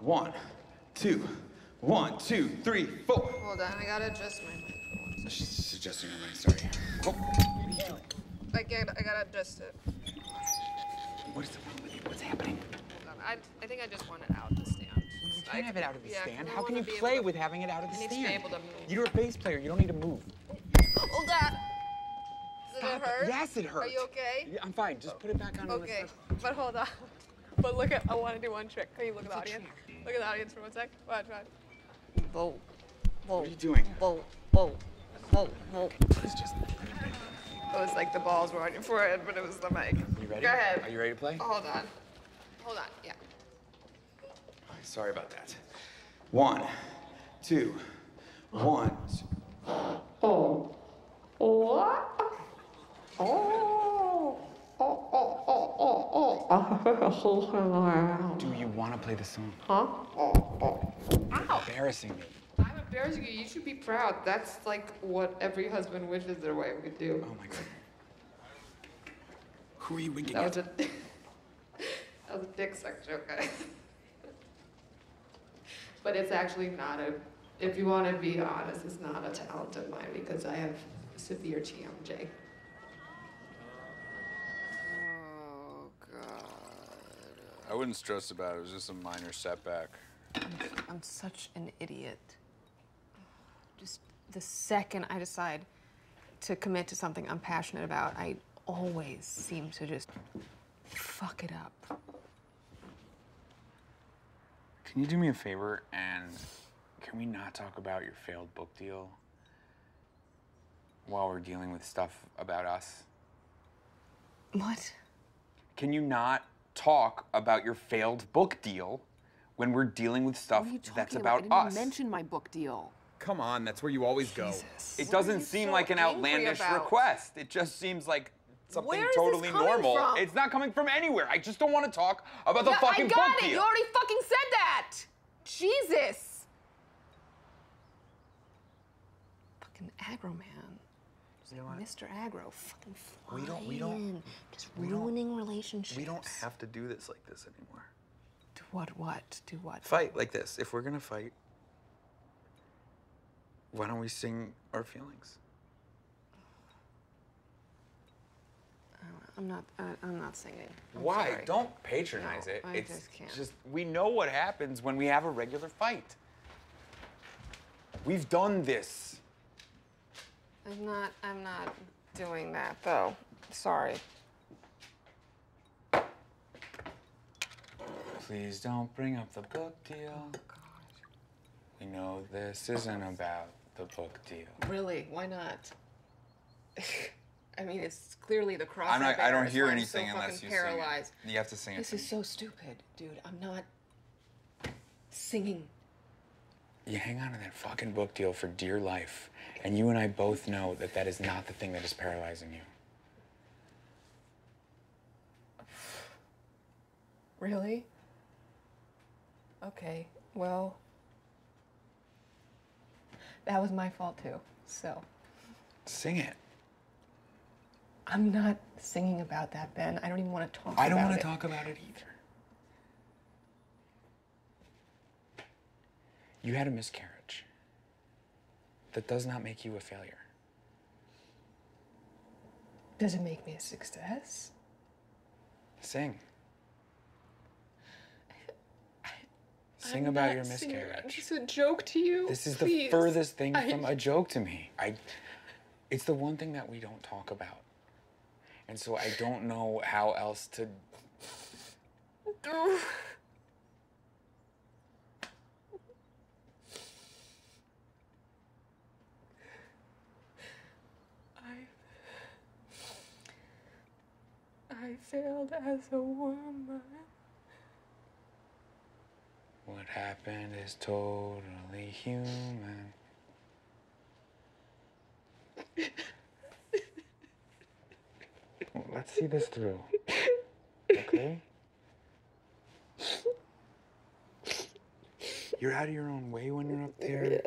One, two, one, two, three, four. Hold on, I gotta adjust my microphone. She's adjusting her mic, sorry. Oh, I get. I gotta adjust it. what is the problem with you? What's happening? Hold on. I, I think I just want it out of the stand. You can't have it out of the Yeah, stand. How can you play to- with having it out of the I need to stand? be able to move. You're a bass player. You don't need to move. Hold on. Does Stop it hurt? Yes, it Are you okay? Yeah, I'm fine. Just put it back on. Okay, but hold on. But look at, I want to do one trick. Can you look at the audience? Look at the audience for one sec. Watch, watch. Whoa, whoa. What are you doing? Whoa, whoa, whoa, whoa. It's just. It was like the balls were on your forehead, but it was the mic. You ready? Go ahead. Are you ready to play? Hold on. Hold on, yeah. Sorry about that. One, two, one. two. Oh. What? Oh. Oh, oh, oh, oh, oh. oh. oh. Do you want to play the song? Huh? Oh, Ow. Embarrassing me. I'm embarrassing you. You should be proud. That's like what every husband wishes their wife could do. Oh my god. Who are you winking That was at? a that was a dick sex joke, guys. but it's actually not a. If you want to be honest, it's not a talent of mine because I have severe TMJ. Oh, God. I wouldn't stress about it. It was just a minor setback. I'm such an idiot. Just the second I decide to commit to something I'm passionate about, I always seem to just fuck it up. Can you do me a favor and can we not talk about your failed book deal while we're dealing with stuff about us? What? Can you not talk about your failed book deal when we're dealing with stuff What are you that's talking about I didn't us? mention my book deal. Come on, that's where you always go. It What doesn't seem so like an outlandish about? request. It just seems like something Where is totally coming normal. from? It's not coming from anywhere. I just don't want to talk about the Yeah, fucking I got it. deal. You already fucking said that. Jesus. Fucking aggro man. You know? Mr. Agro, fucking We don't- we don't- in, just we don't- ruining relationships. We don't have to do this like this anymore. What? What? Do what? Fight like this. If we're gonna fight, why don't we sing our feelings? I'm not. I, I'm not singing. I'm Why? sorry. Don't patronize No, it. I it's just can't. just we know what happens when we have a regular fight. We've done this. I'm not. I'm not doing that though. Sorry. Please don't bring up the book deal. Oh, God. We know this isn't about the book deal. Really? Why not? I mean, it's clearly the cross. I'm not. I don't hear anything so unless you paralyzed. sing it. You have to sing it. This is so stupid, dude. I'm not singing. You hang on to that fucking book deal for dear life, and you and I both know that that is not the thing that is paralyzing you. Really? Okay. Well, that was my fault too. So Sing it. I'm not singing about that, Ben. I don't even want to talk. About it. I don't want to talk about it either. You had a miscarriage. That does not make you a failure. Does it make me a success? Sing. Sing I'm about your miscarriage. It's a joke to you. This is Please. the furthest thing I- from a joke to me. I it's the one thing that we don't talk about. And so I don't know how else to I I failed as a woman. What happened is totally human. Let's see this through. Okay? You're out of your own way when you're up there.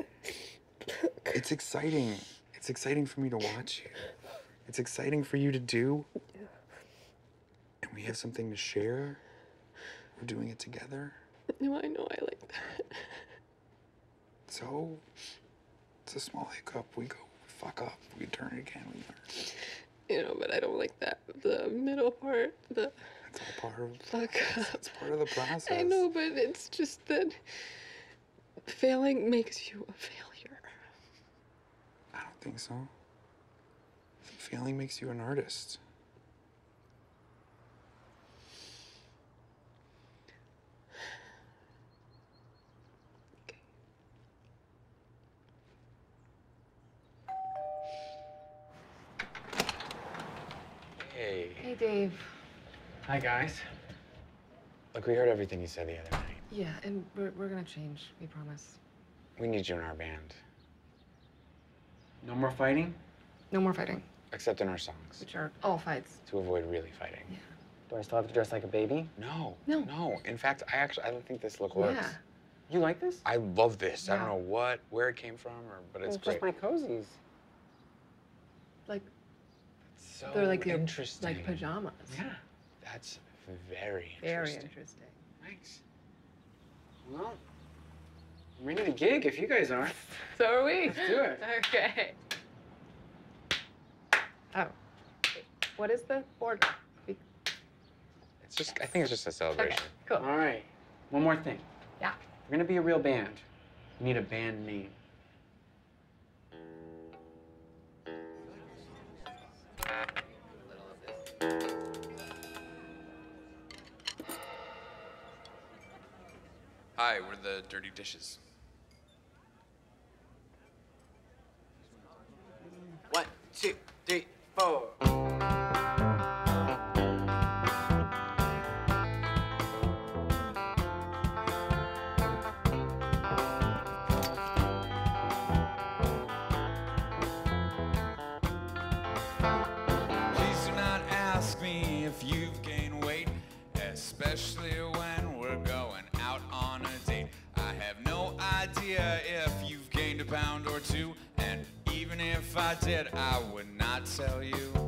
It's exciting. It's exciting for me to watch you. It's exciting for you to do. And we have something to share. We're doing it together. No, I know I like that. So, it's a small hiccup. We go, we fuck up. We turn it again. We learn. You know, but I don't like that. The middle part, the It's all part of. fuck up. It's part of the process. I know, but it's just that failing makes you a failure. I don't think so. Failing makes you an artist. Hey. Hey, Dave. Hi, guys. Look, we heard everything you said the other night. Yeah, and we're, we're gonna change. We promise. We need you in our band. No more fighting? No more fighting. Except in our songs. Which are all fights. To avoid really fighting. Yeah. Do I still have to dress like a baby? No. No. No. In fact, I actually I don't think this look works. Yeah. You like this? I love this. I don't know what, where it came from, or but it's It's great. just my cozies. Like so they're like your interesting. like pajamas. Yeah. That's very Very interesting. interesting. Thanks. Well, I'm ready to gig if you guys are. So are we. Let's do it. Okay. Oh. What is the order? It's just I think it's just a celebration. Okay, Cool. All right. One more thing. Yeah. We're gonna be a real band. We need a band name. Why? Were the dirty dishes? One, two, three, four. If I did, I would not tell you.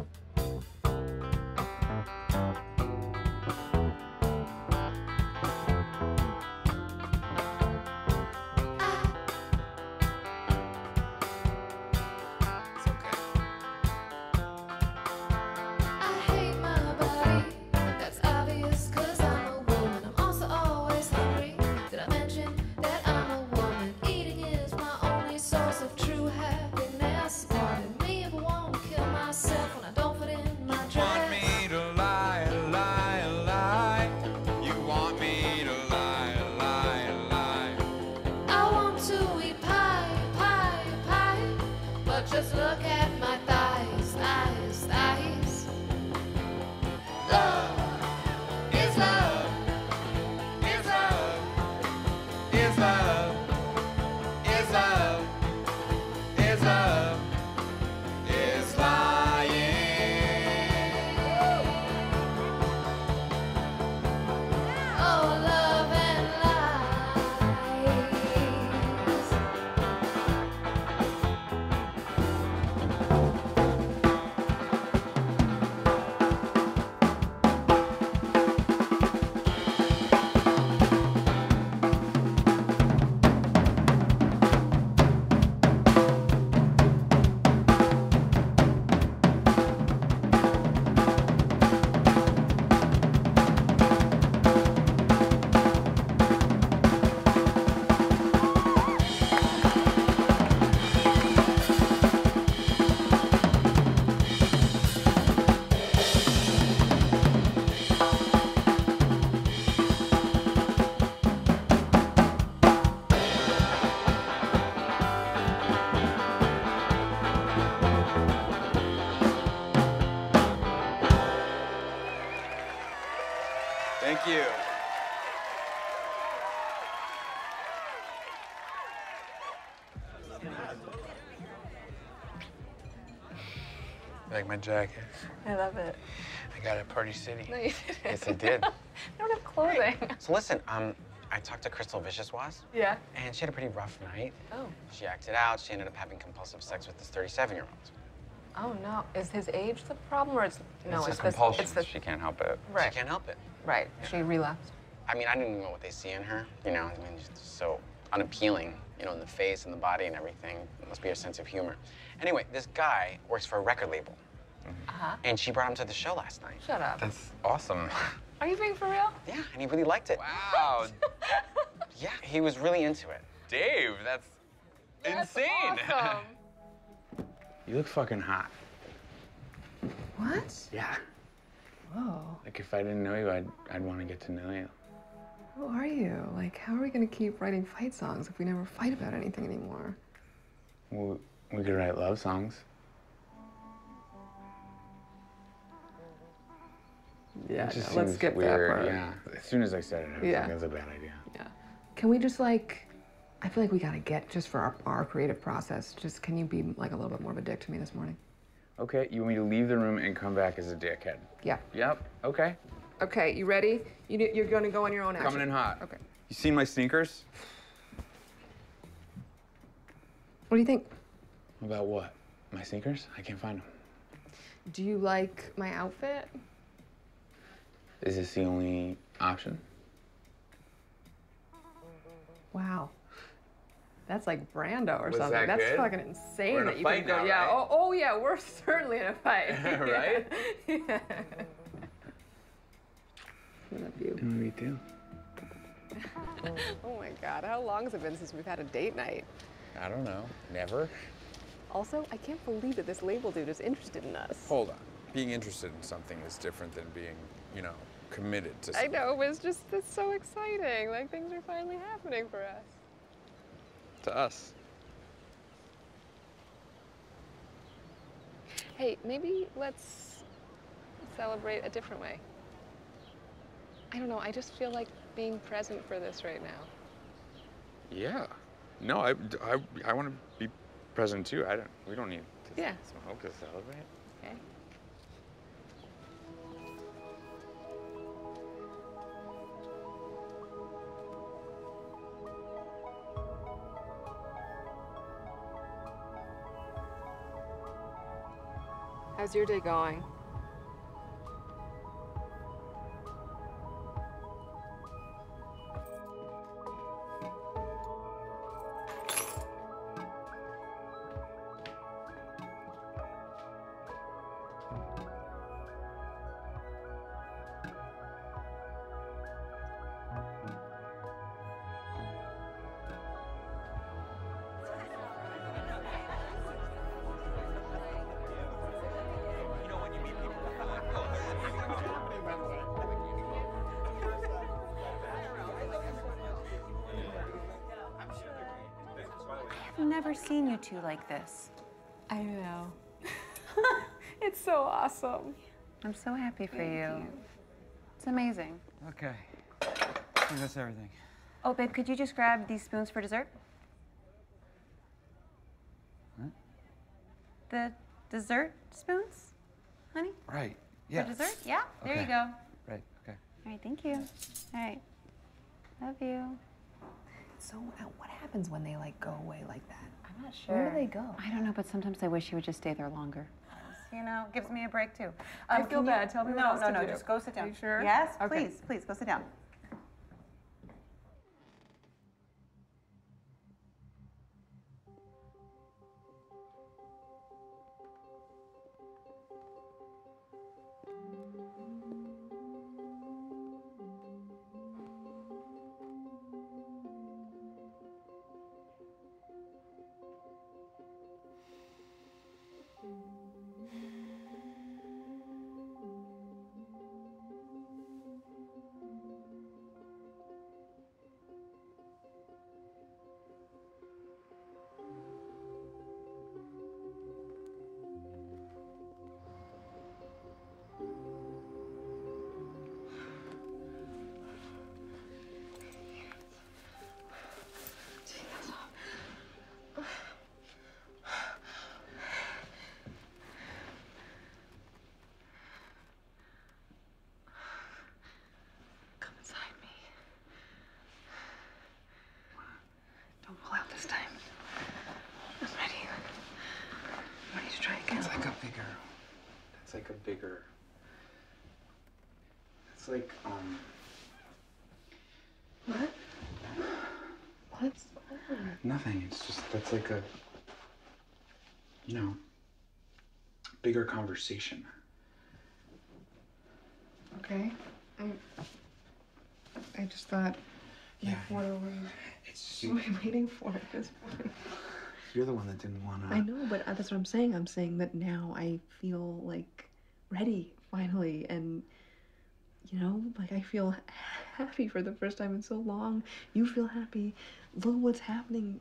My jacket. I love it. I got it at Party City. No, you didn't. Yes, I did. I don't have clothing. So listen, um, I talked to Crystal Vicious was, Yeah. and she had a pretty rough night. Oh. She acted out. She ended up having compulsive sex with this 37-year-old. Oh no. Is his age the problem, or it's no? it's the- compulsion. It's the She can't help it. Right. She can't help it. right. She relapsed. I mean, I didn't even know what they see in her. You know, I mean, she's so unappealing, you know, in the face and the body and everything. It must be her sense of humor. Anyway, this guy works for a record label, Uh huh. and she brought him to the show last night. Shut up. That's awesome. Are you being for real? Yeah, and he really liked it. Wow. Yeah, he was really into it. Dave, that's, insane. Awesome. you look fucking hot. What? Yeah. Whoa. Like if I didn't know you, I'd, I'd want to get to know you. Who are you? Like, how are we gonna keep writing fight songs if we never fight about anything anymore? We, we could write love songs. Yeah, just no, let's skip that weird. part. Yeah. As soon as I said it, I was Yeah. like, that's a bad idea. Yeah. Can we just like? I feel like we gotta get just for our, our creative process. Just can you be like a little bit more of a dick to me this morning? Okay, you want me to leave the room and come back as a dickhead? Yeah. Yep. Okay. Okay, you ready? You, you're gonna go on your own action. Coming in hot. Okay. You seen my sneakers? What do you think? About what? My sneakers? I can't find them. Do you like my outfit? Is this the only option? Wow. That's like Brando or Was something. that That's good? fucking insane We're in a that you fight can go. now, yeah. right? Oh, oh yeah. We're certainly in a fight. Right? yeah. I love you. Me too. oh my God. How long has it been since we've had a date night? I don't know. Never. Also, I can't believe that this label dude is interested in us. Hold on. Being interested in something is different than being, you know, committed to I know, it was just it's so exciting. Like things are finally happening for us. To us. Hey, maybe let's celebrate a different way. I don't know. I just feel like being present for this right now. Yeah. No, I, I, I want to be present too. I don't. We don't need to Yeah. smoke to celebrate. How's your day going? Never seen you two like this. I know. it's so awesome. I'm so happy for Thank you. you. It's amazing. Okay. I think that's everything. Oh, babe, could you just grab these spoons for dessert? What? The dessert spoons, honey? Right. Yeah. For dessert? Yeah. There you go. Right. Okay. All right. Thank you. All right. Love you. So, uh, what happens when they like go away like that? I'm not sure. Where do they go? I don't know, but sometimes I wish he would just stay there longer. You know, gives me a break too. I Um, feel can you- bad. Tell me what no, else no, to no. do. Just go sit down. Are you sure? Yes, Okay. please, please go sit down. Like um. What? What's? Nothing. It's just that's like a. You know. Bigger conversation. Okay. I, I just thought, like, Yeah. what are we, It's what are we waiting for at this point? You're the one that didn't want to. I know, but uh, that's what I'm saying. I'm saying that now I feel like ready, finally, and you know, like I feel happy for the first time in so long. You feel happy. Look what's happening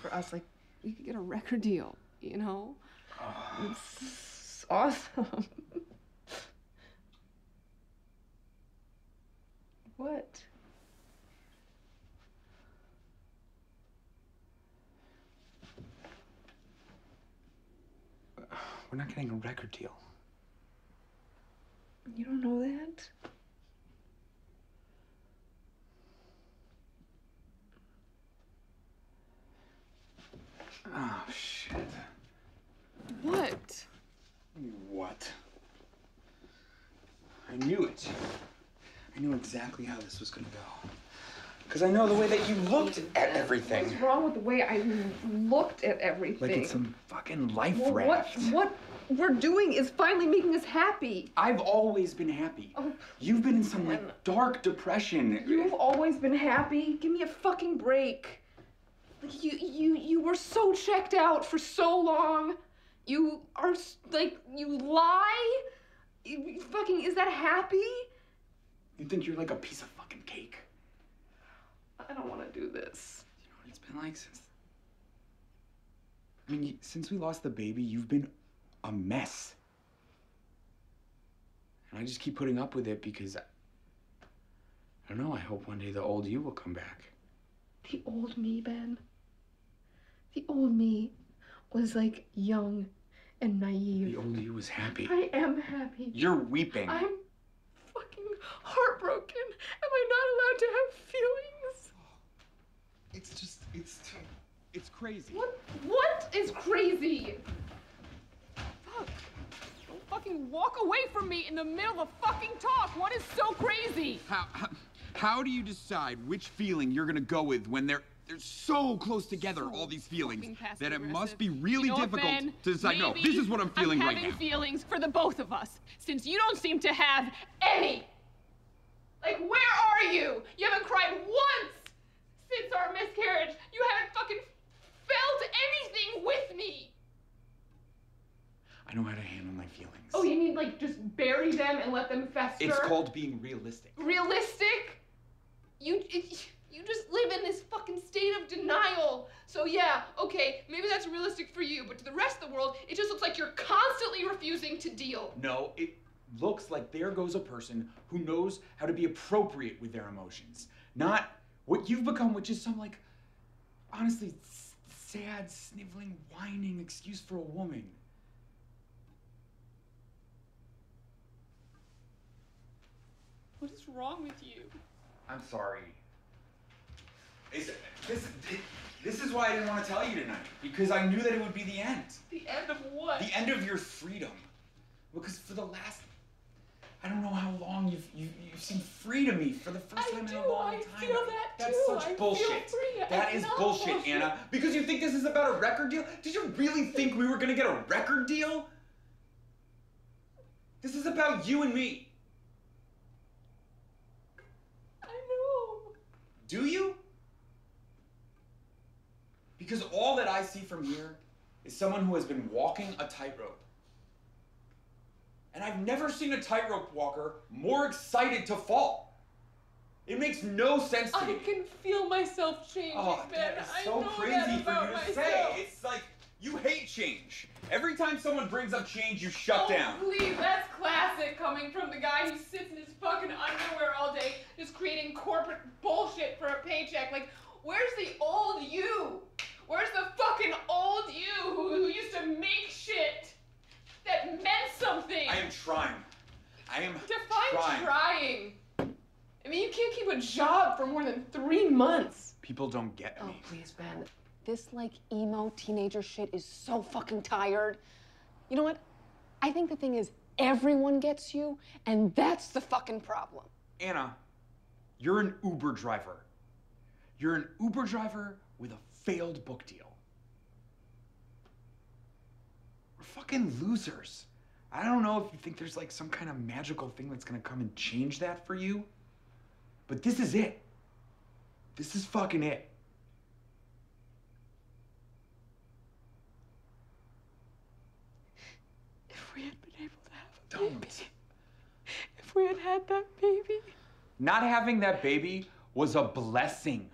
for us. Like we could get a record deal. You know, it's awesome. what? We're not getting a record deal. You don't know that? Oh shit. What? What? I knew it. I knew exactly how this was gonna go. Because I know the way that you looked at everything. What's wrong with the way I looked at everything? Like it's some fucking life Well, what what we're doing is finally making us happy. I've always been happy. Oh, You've been in some like dark depression. You've always been happy. Give me a fucking break. Like you you you were so checked out for so long. You are like you lie. You, fucking is that happy? You think you're like a piece of fucking cake. I don't want to do this. You know what it's been like since. I mean, since we lost the baby, you've been a mess. And I just keep putting up with it because I, I don't know. I hope one day the old you will come back. The old me, Ben. The old me was like young and naive. The old you was happy. I am happy. You're weeping. I'm fucking heartbroken. Am I not allowed to have feelings? It's just, it's, it's crazy. What? What is crazy? Fucking walk away from me in the middle of a fucking talk. What is so crazy? How, how, how do you decide which feeling you're gonna go with when they're they're so close together, all these feelings, that it must be really You know what, difficult Ben? to decide, no, this is what I'm feeling I'm right having feelings for the both of us, since you don't seem to have any. Like, where are you? You haven't cried once since our miscarriage. You haven't fucking felt anything with me. I know how to handle my feelings. Oh, you mean like just bury them and let them fester? It's called being realistic. realistic. You it, you just live in this fucking state of denial. So yeah, okay, maybe that's realistic for you, but to the rest of the world, it just looks like you're constantly refusing to deal. No, it looks like there goes a person who knows how to be appropriate with their emotions. Not what you've become, which is some, like, honestly, s- sad, sniveling, whining excuse for a woman. What is wrong with you? I'm sorry. Is, this, this is why I didn't want to tell you tonight, because I knew that it would be the end. The end of what? The end of your freedom. Because for the last, I don't know how long you've you, you've seemed free to me for the first I time in a long I time. feel that That's too. such I bullshit. That It's is bullshit, bullshit. Anna. Because you think this is about a record deal? Did you really think we were gonna get a record deal? This is about you and me. I know. Do you? Because all that I see from here is someone who has been walking a tightrope. And I've never seen a tightrope walker more excited to fall. It makes no sense to I me. I can feel myself changing, Oh, Ben. that is I know crazy that for about you to myself. say. It's like you hate change. Every time someone brings up change, you shut oh, down. Please, that's classic coming from the guy who sits in his fucking underwear all day, just creating corporate bullshit for a paycheck. Like, where's the old you? Where's the fucking old you who, who used to make shit that meant something? I am trying. I am Define trying. trying. I mean, you can't keep a job for more than three months. People don't get me. Oh, me. please, Ben. This, like, emo teenager shit is so fucking tired. You know what? I think the thing is, everyone gets you, and that's the fucking problem. Anna, you're an Uber driver. You're an Uber driver with a failed book deal. We're fucking losers. I don't know if you think there's like some kind of magical thing that's gonna come and change that for you, but this is it. This is fucking it. If we had been able to have a Don't. baby, if we had had that baby, Not having that baby was a blessing.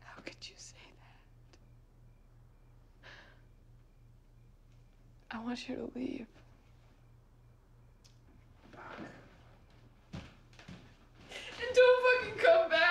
how could you say that? I want you to leave. And don't fucking come back.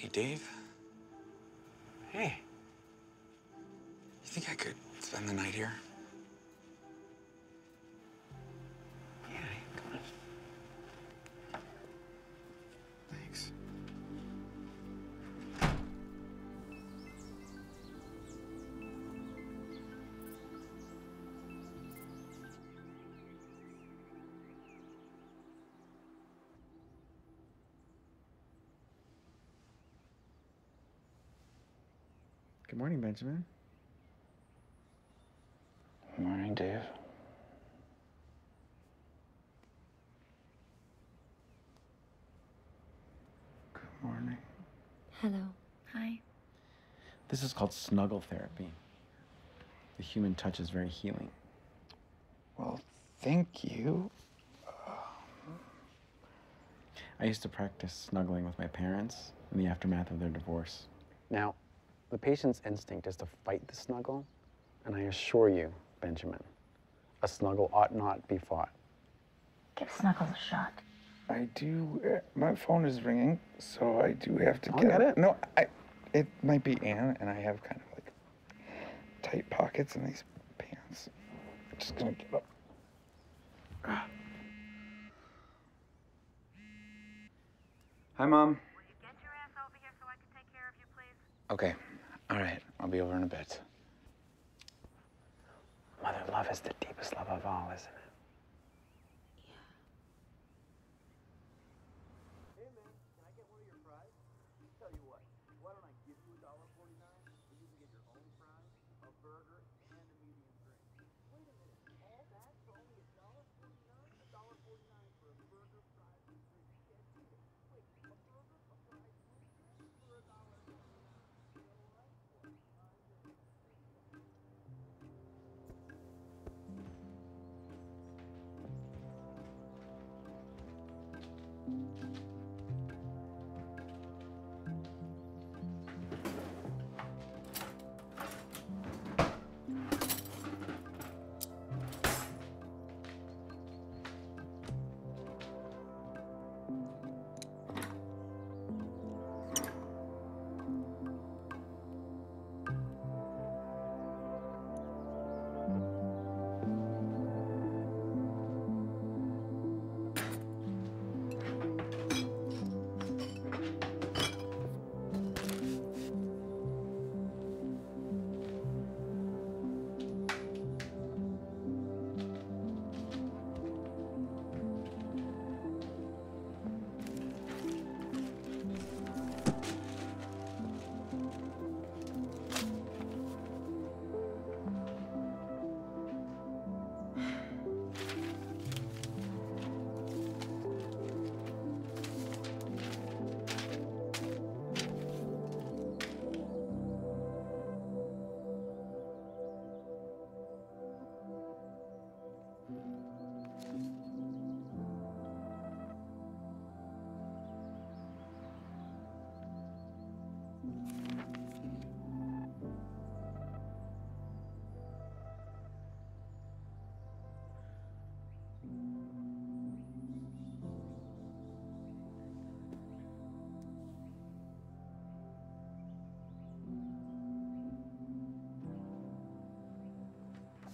Hey, Dave. Good morning, Benjamin. Good morning, Dave. Good morning. Hello. Hi. This is called snuggle therapy. The human touch is very healing. Well, thank you. I used to practice snuggling with my parents in the aftermath of their divorce. Now, the patient's instinct is to fight the snuggle, and I assure you, Benjamin, a snuggle ought not be fought. Give Snuggles a shot. I do. Uh, my phone is ringing, so I do have to I'll get, get it. No, I. It might be Anne, and I have kind of like tight pockets in these pants. I'm just gonna get up. Hi, Mom. Will you get your ass over here so I can take care of you, please? Okay. All right. I'll be over in a bit. Mother love is the deepest love of all, isn't it?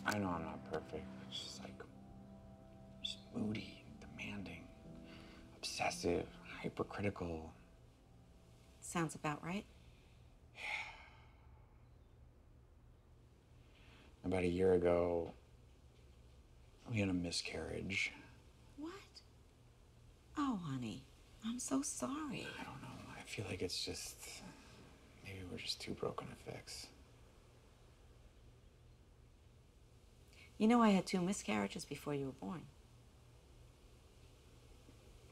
I know I'm not perfect. It's just like, just moody, demanding, obsessive, hypercritical. Sounds about right. About a year ago, we had a miscarriage. What? Oh, honey, I'm so sorry. I don't know. I feel like it's just maybe we're just too broken to fix. You know, I had two miscarriages before you were born.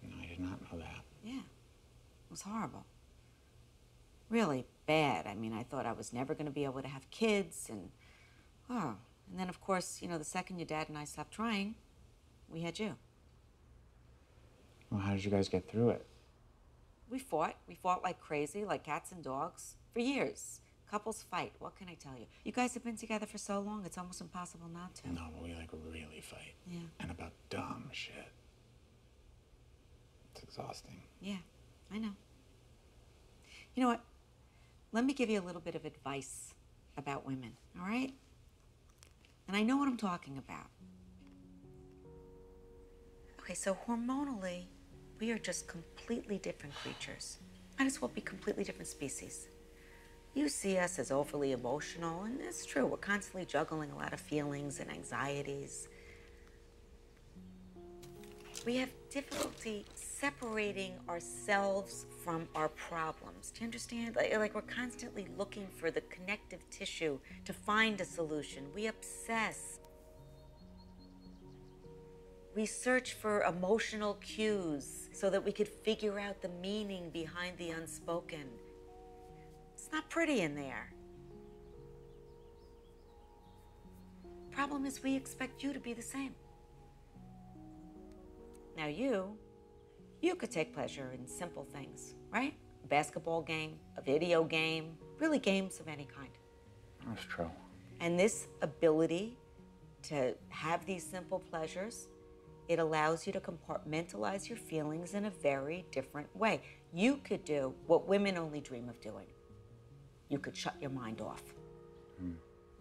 No, I did not know that. Yeah. It was horrible. Really bad. I mean, I thought I was never going to be able to have kids, and oh, and then of course, you know, the second your dad and I stopped trying, we had you. Well, how did you guys get through it? We fought. We fought like crazy, like cats and dogs, for years. Couples fight. What can I tell you? You guys have been together for so long, it's almost impossible not to. No, but we like really fight. Yeah. And about dumb shit. It's exhausting. Yeah, I know. You know what? let me give you a little bit of advice about women, all right? And I know what I'm talking about. Okay, so hormonally, we are just completely different creatures. Might as well be completely different species. You see us as overly emotional, and it's true, we're constantly juggling a lot of feelings and anxieties. We have difficulty separating ourselves from our problems. Do you understand? Like, like we're constantly looking for the connective tissue to find a solution. We obsess. We search for emotional cues so that we could figure out the meaning behind the unspoken. Not pretty in there. Problem is, we expect you to be the same. Now, you, you could take pleasure in simple things, right? A basketball game, a video game, really games of any kind. That's true. And this ability to have these simple pleasures, it allows you to compartmentalize your feelings in a very different way. You could do what women only dream of doing. You could shut your mind off.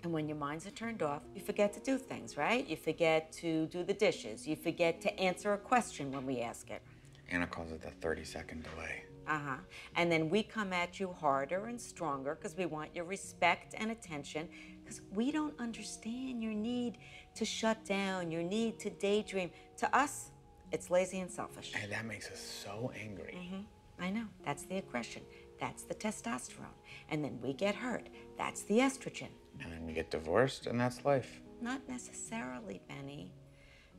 And when your minds are turned off, you forget to do things, right? You forget to do the dishes. You forget to answer a question when we ask it. Anna calls it the 30 second delay. Uh huh. And then we come at you harder and stronger because we want your respect and attention because we don't understand your need to shut down, your need to daydream. To us, it's lazy and selfish. And that makes us so angry. hmm I know. That's the aggression. That's the testosterone. And then we get hurt. That's the estrogen. And then we get divorced, and that's life. Not necessarily, Benny.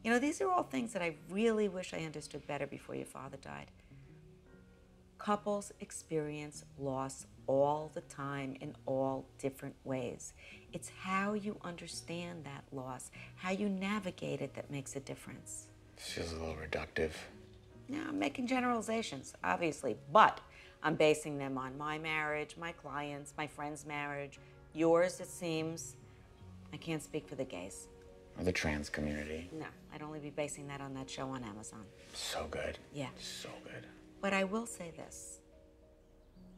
You know, these are all things that I really wish I understood better before your father died. Couples experience loss all the time in all different ways. It's how you understand that loss, how you navigate it that makes a difference. This feels a little reductive. Now, I'm making generalizations, obviously, but I'm basing them on my marriage, my clients, my friend's marriage, yours, it seems. I can't speak for the gays. Or the trans community. No, I'd only be basing that on that show on Amazon. So good. Yeah. So good. But I will say this.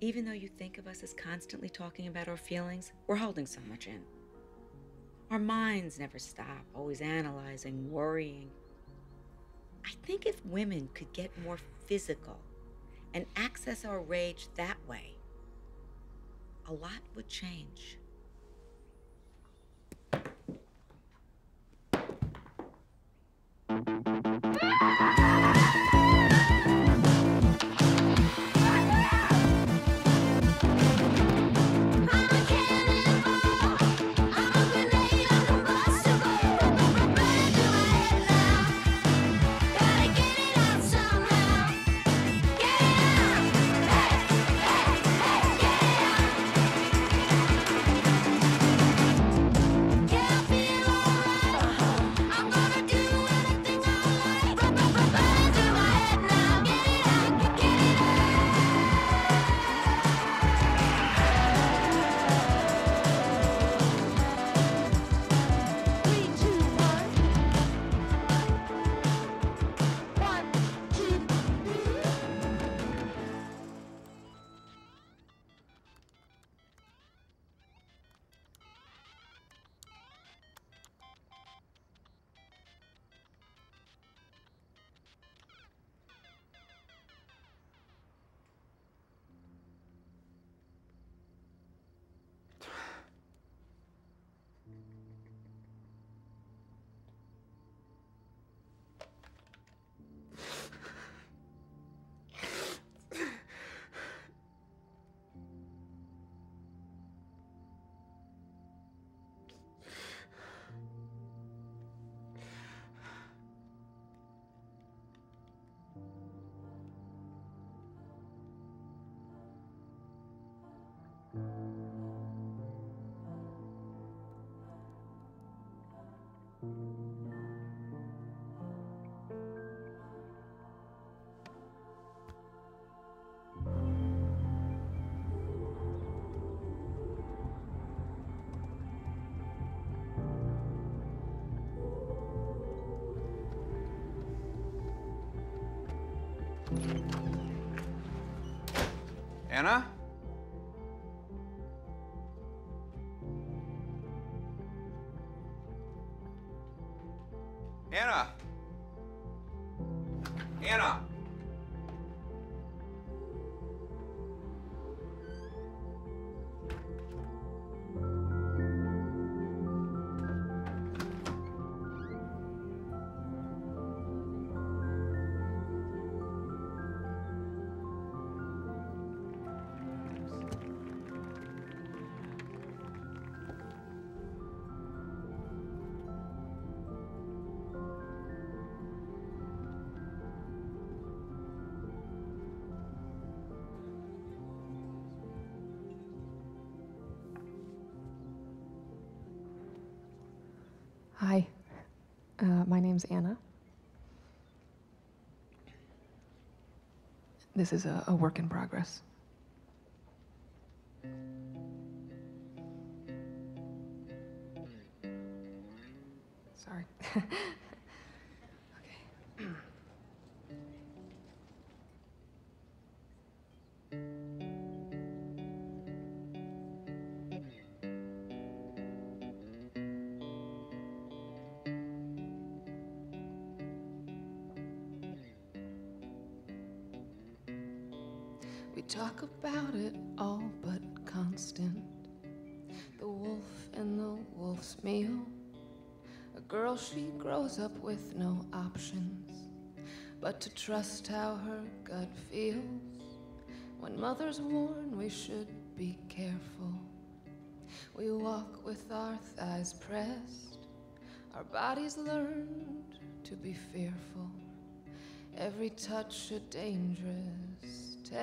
Even though you think of us as constantly talking about our feelings, we're holding so much in. Our minds never stop, always analyzing, worrying. I think if women could get more physical and access our rage that way, a lot would change. Anna? Uh, my name's Anna. This is a, a work in progress. It all but constant. The wolf and the wolf's meal. A girl, she grows up with no options but to trust how her gut feels. When mother's warn, we should be careful. We walk with our thighs pressed. Our bodies learned to be fearful. Every touch a dangerous A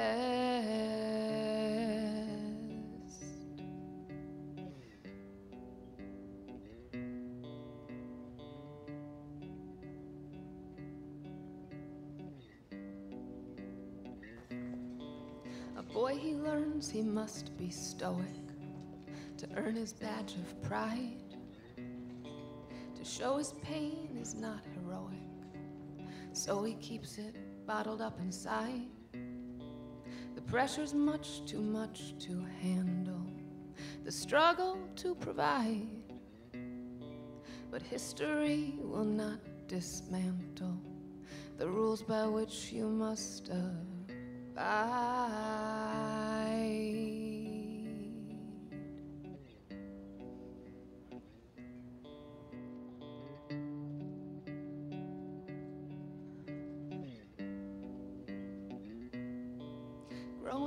boy, he learns he must be stoic to earn his badge of pride. To show his pain is not heroic, so he keeps it bottled up inside. Pressure's much too much to handle, the struggle to provide. But history will not dismantle the rules by which you must abide.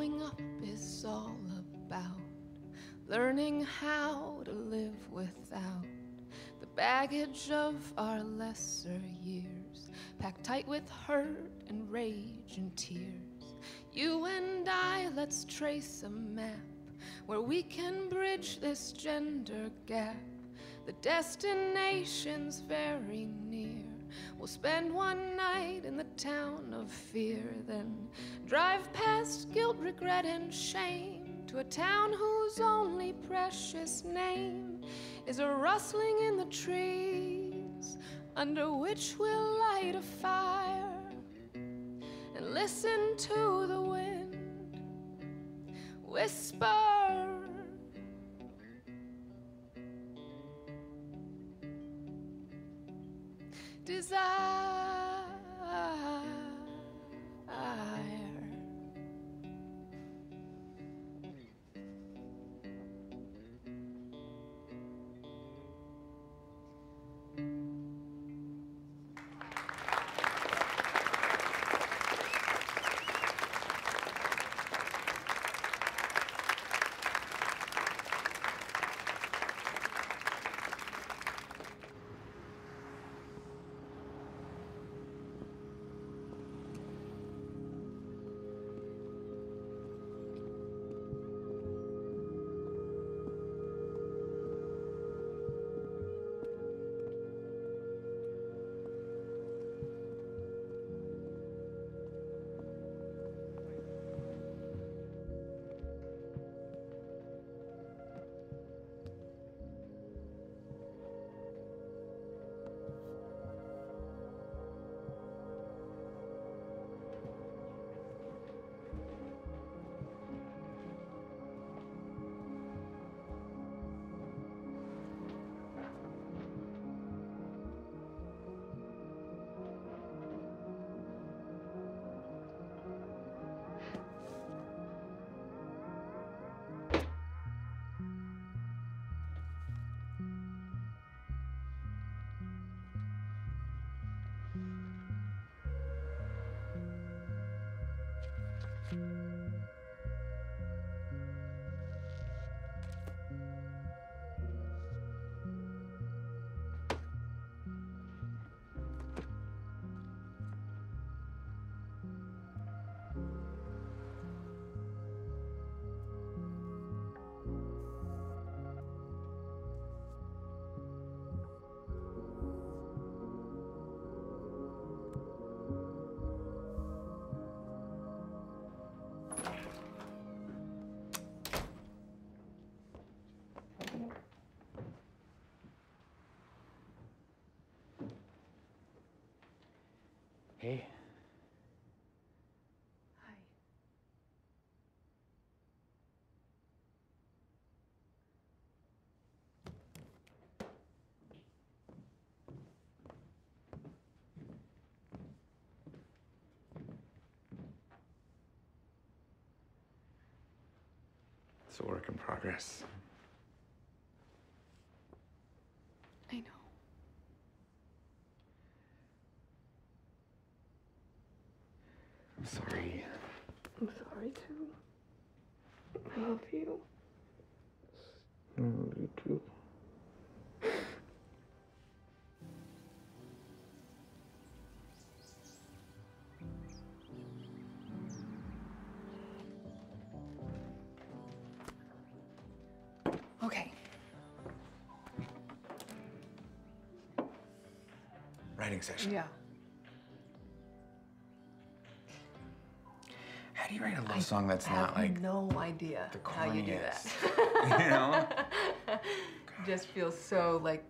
Growing up is all about learning how to live without the baggage of our lesser years, packed tight with hurt and rage and tears. You and I, let's trace a map where we can bridge this gender gap. The destination's very near. We'll spend one night in the town of fear, then drive past guilt, regret, and shame to a town whose only precious name is a rustling in the trees under which we'll light a fire and listen to the wind whisper. Desire. Hey. It's a work in progress. Session. Yeah. How do you write a love song that's not like no idea the how you do that. you know? Just feels so like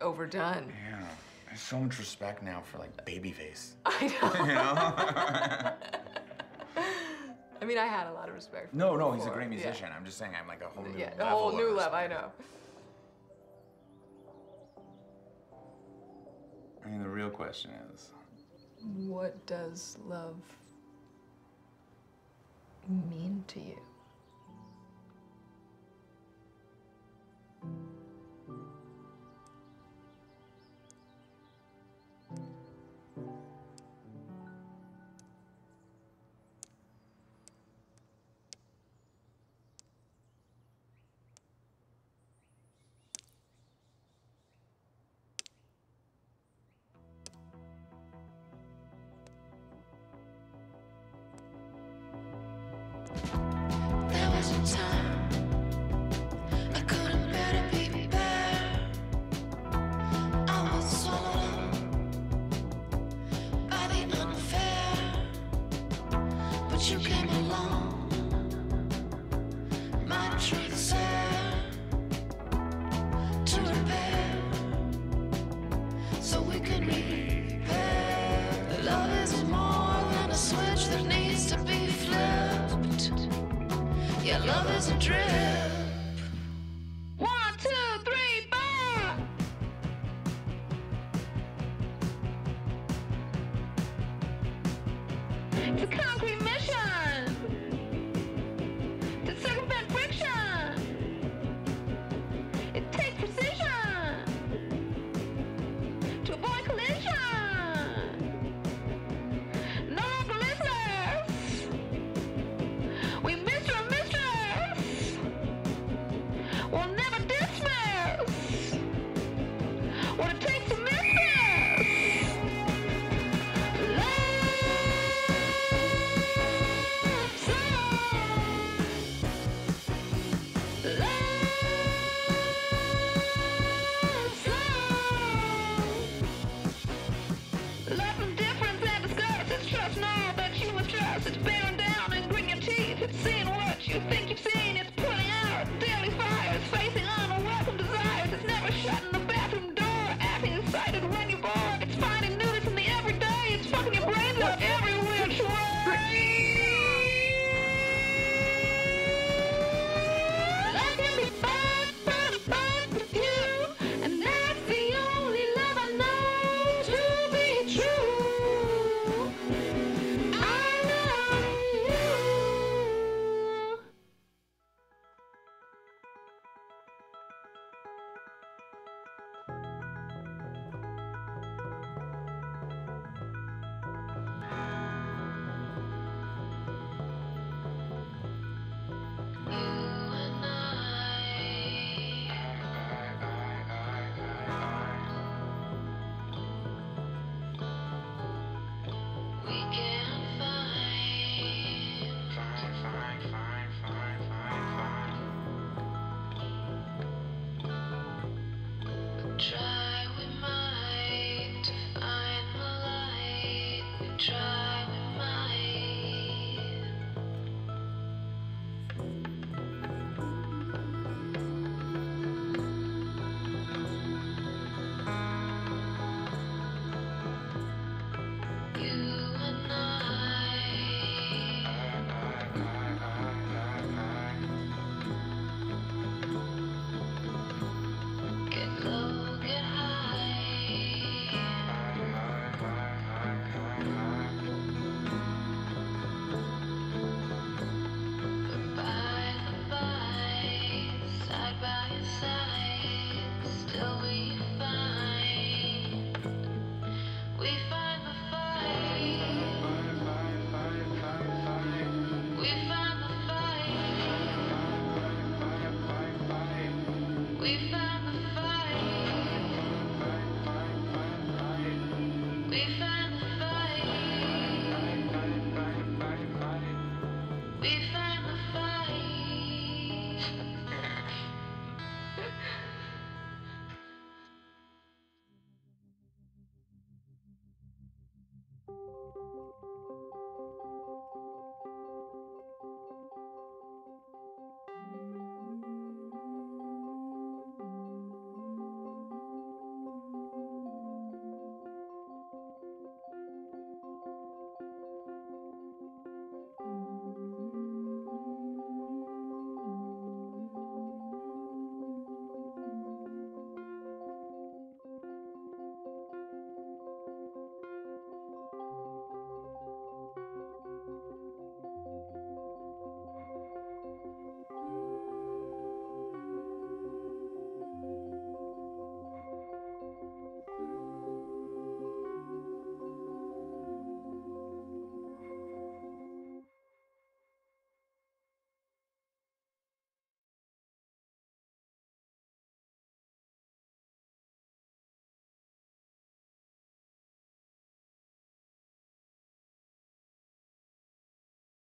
overdone. Yeah. There's so much respect now for like Babyface. I know. you know? I mean, I had a lot of respect. For no, no, he's a great yeah. musician. I'm just saying I'm like a whole new Yeah, level a whole new level. I know. I mean, the real question is, What does love mean to you?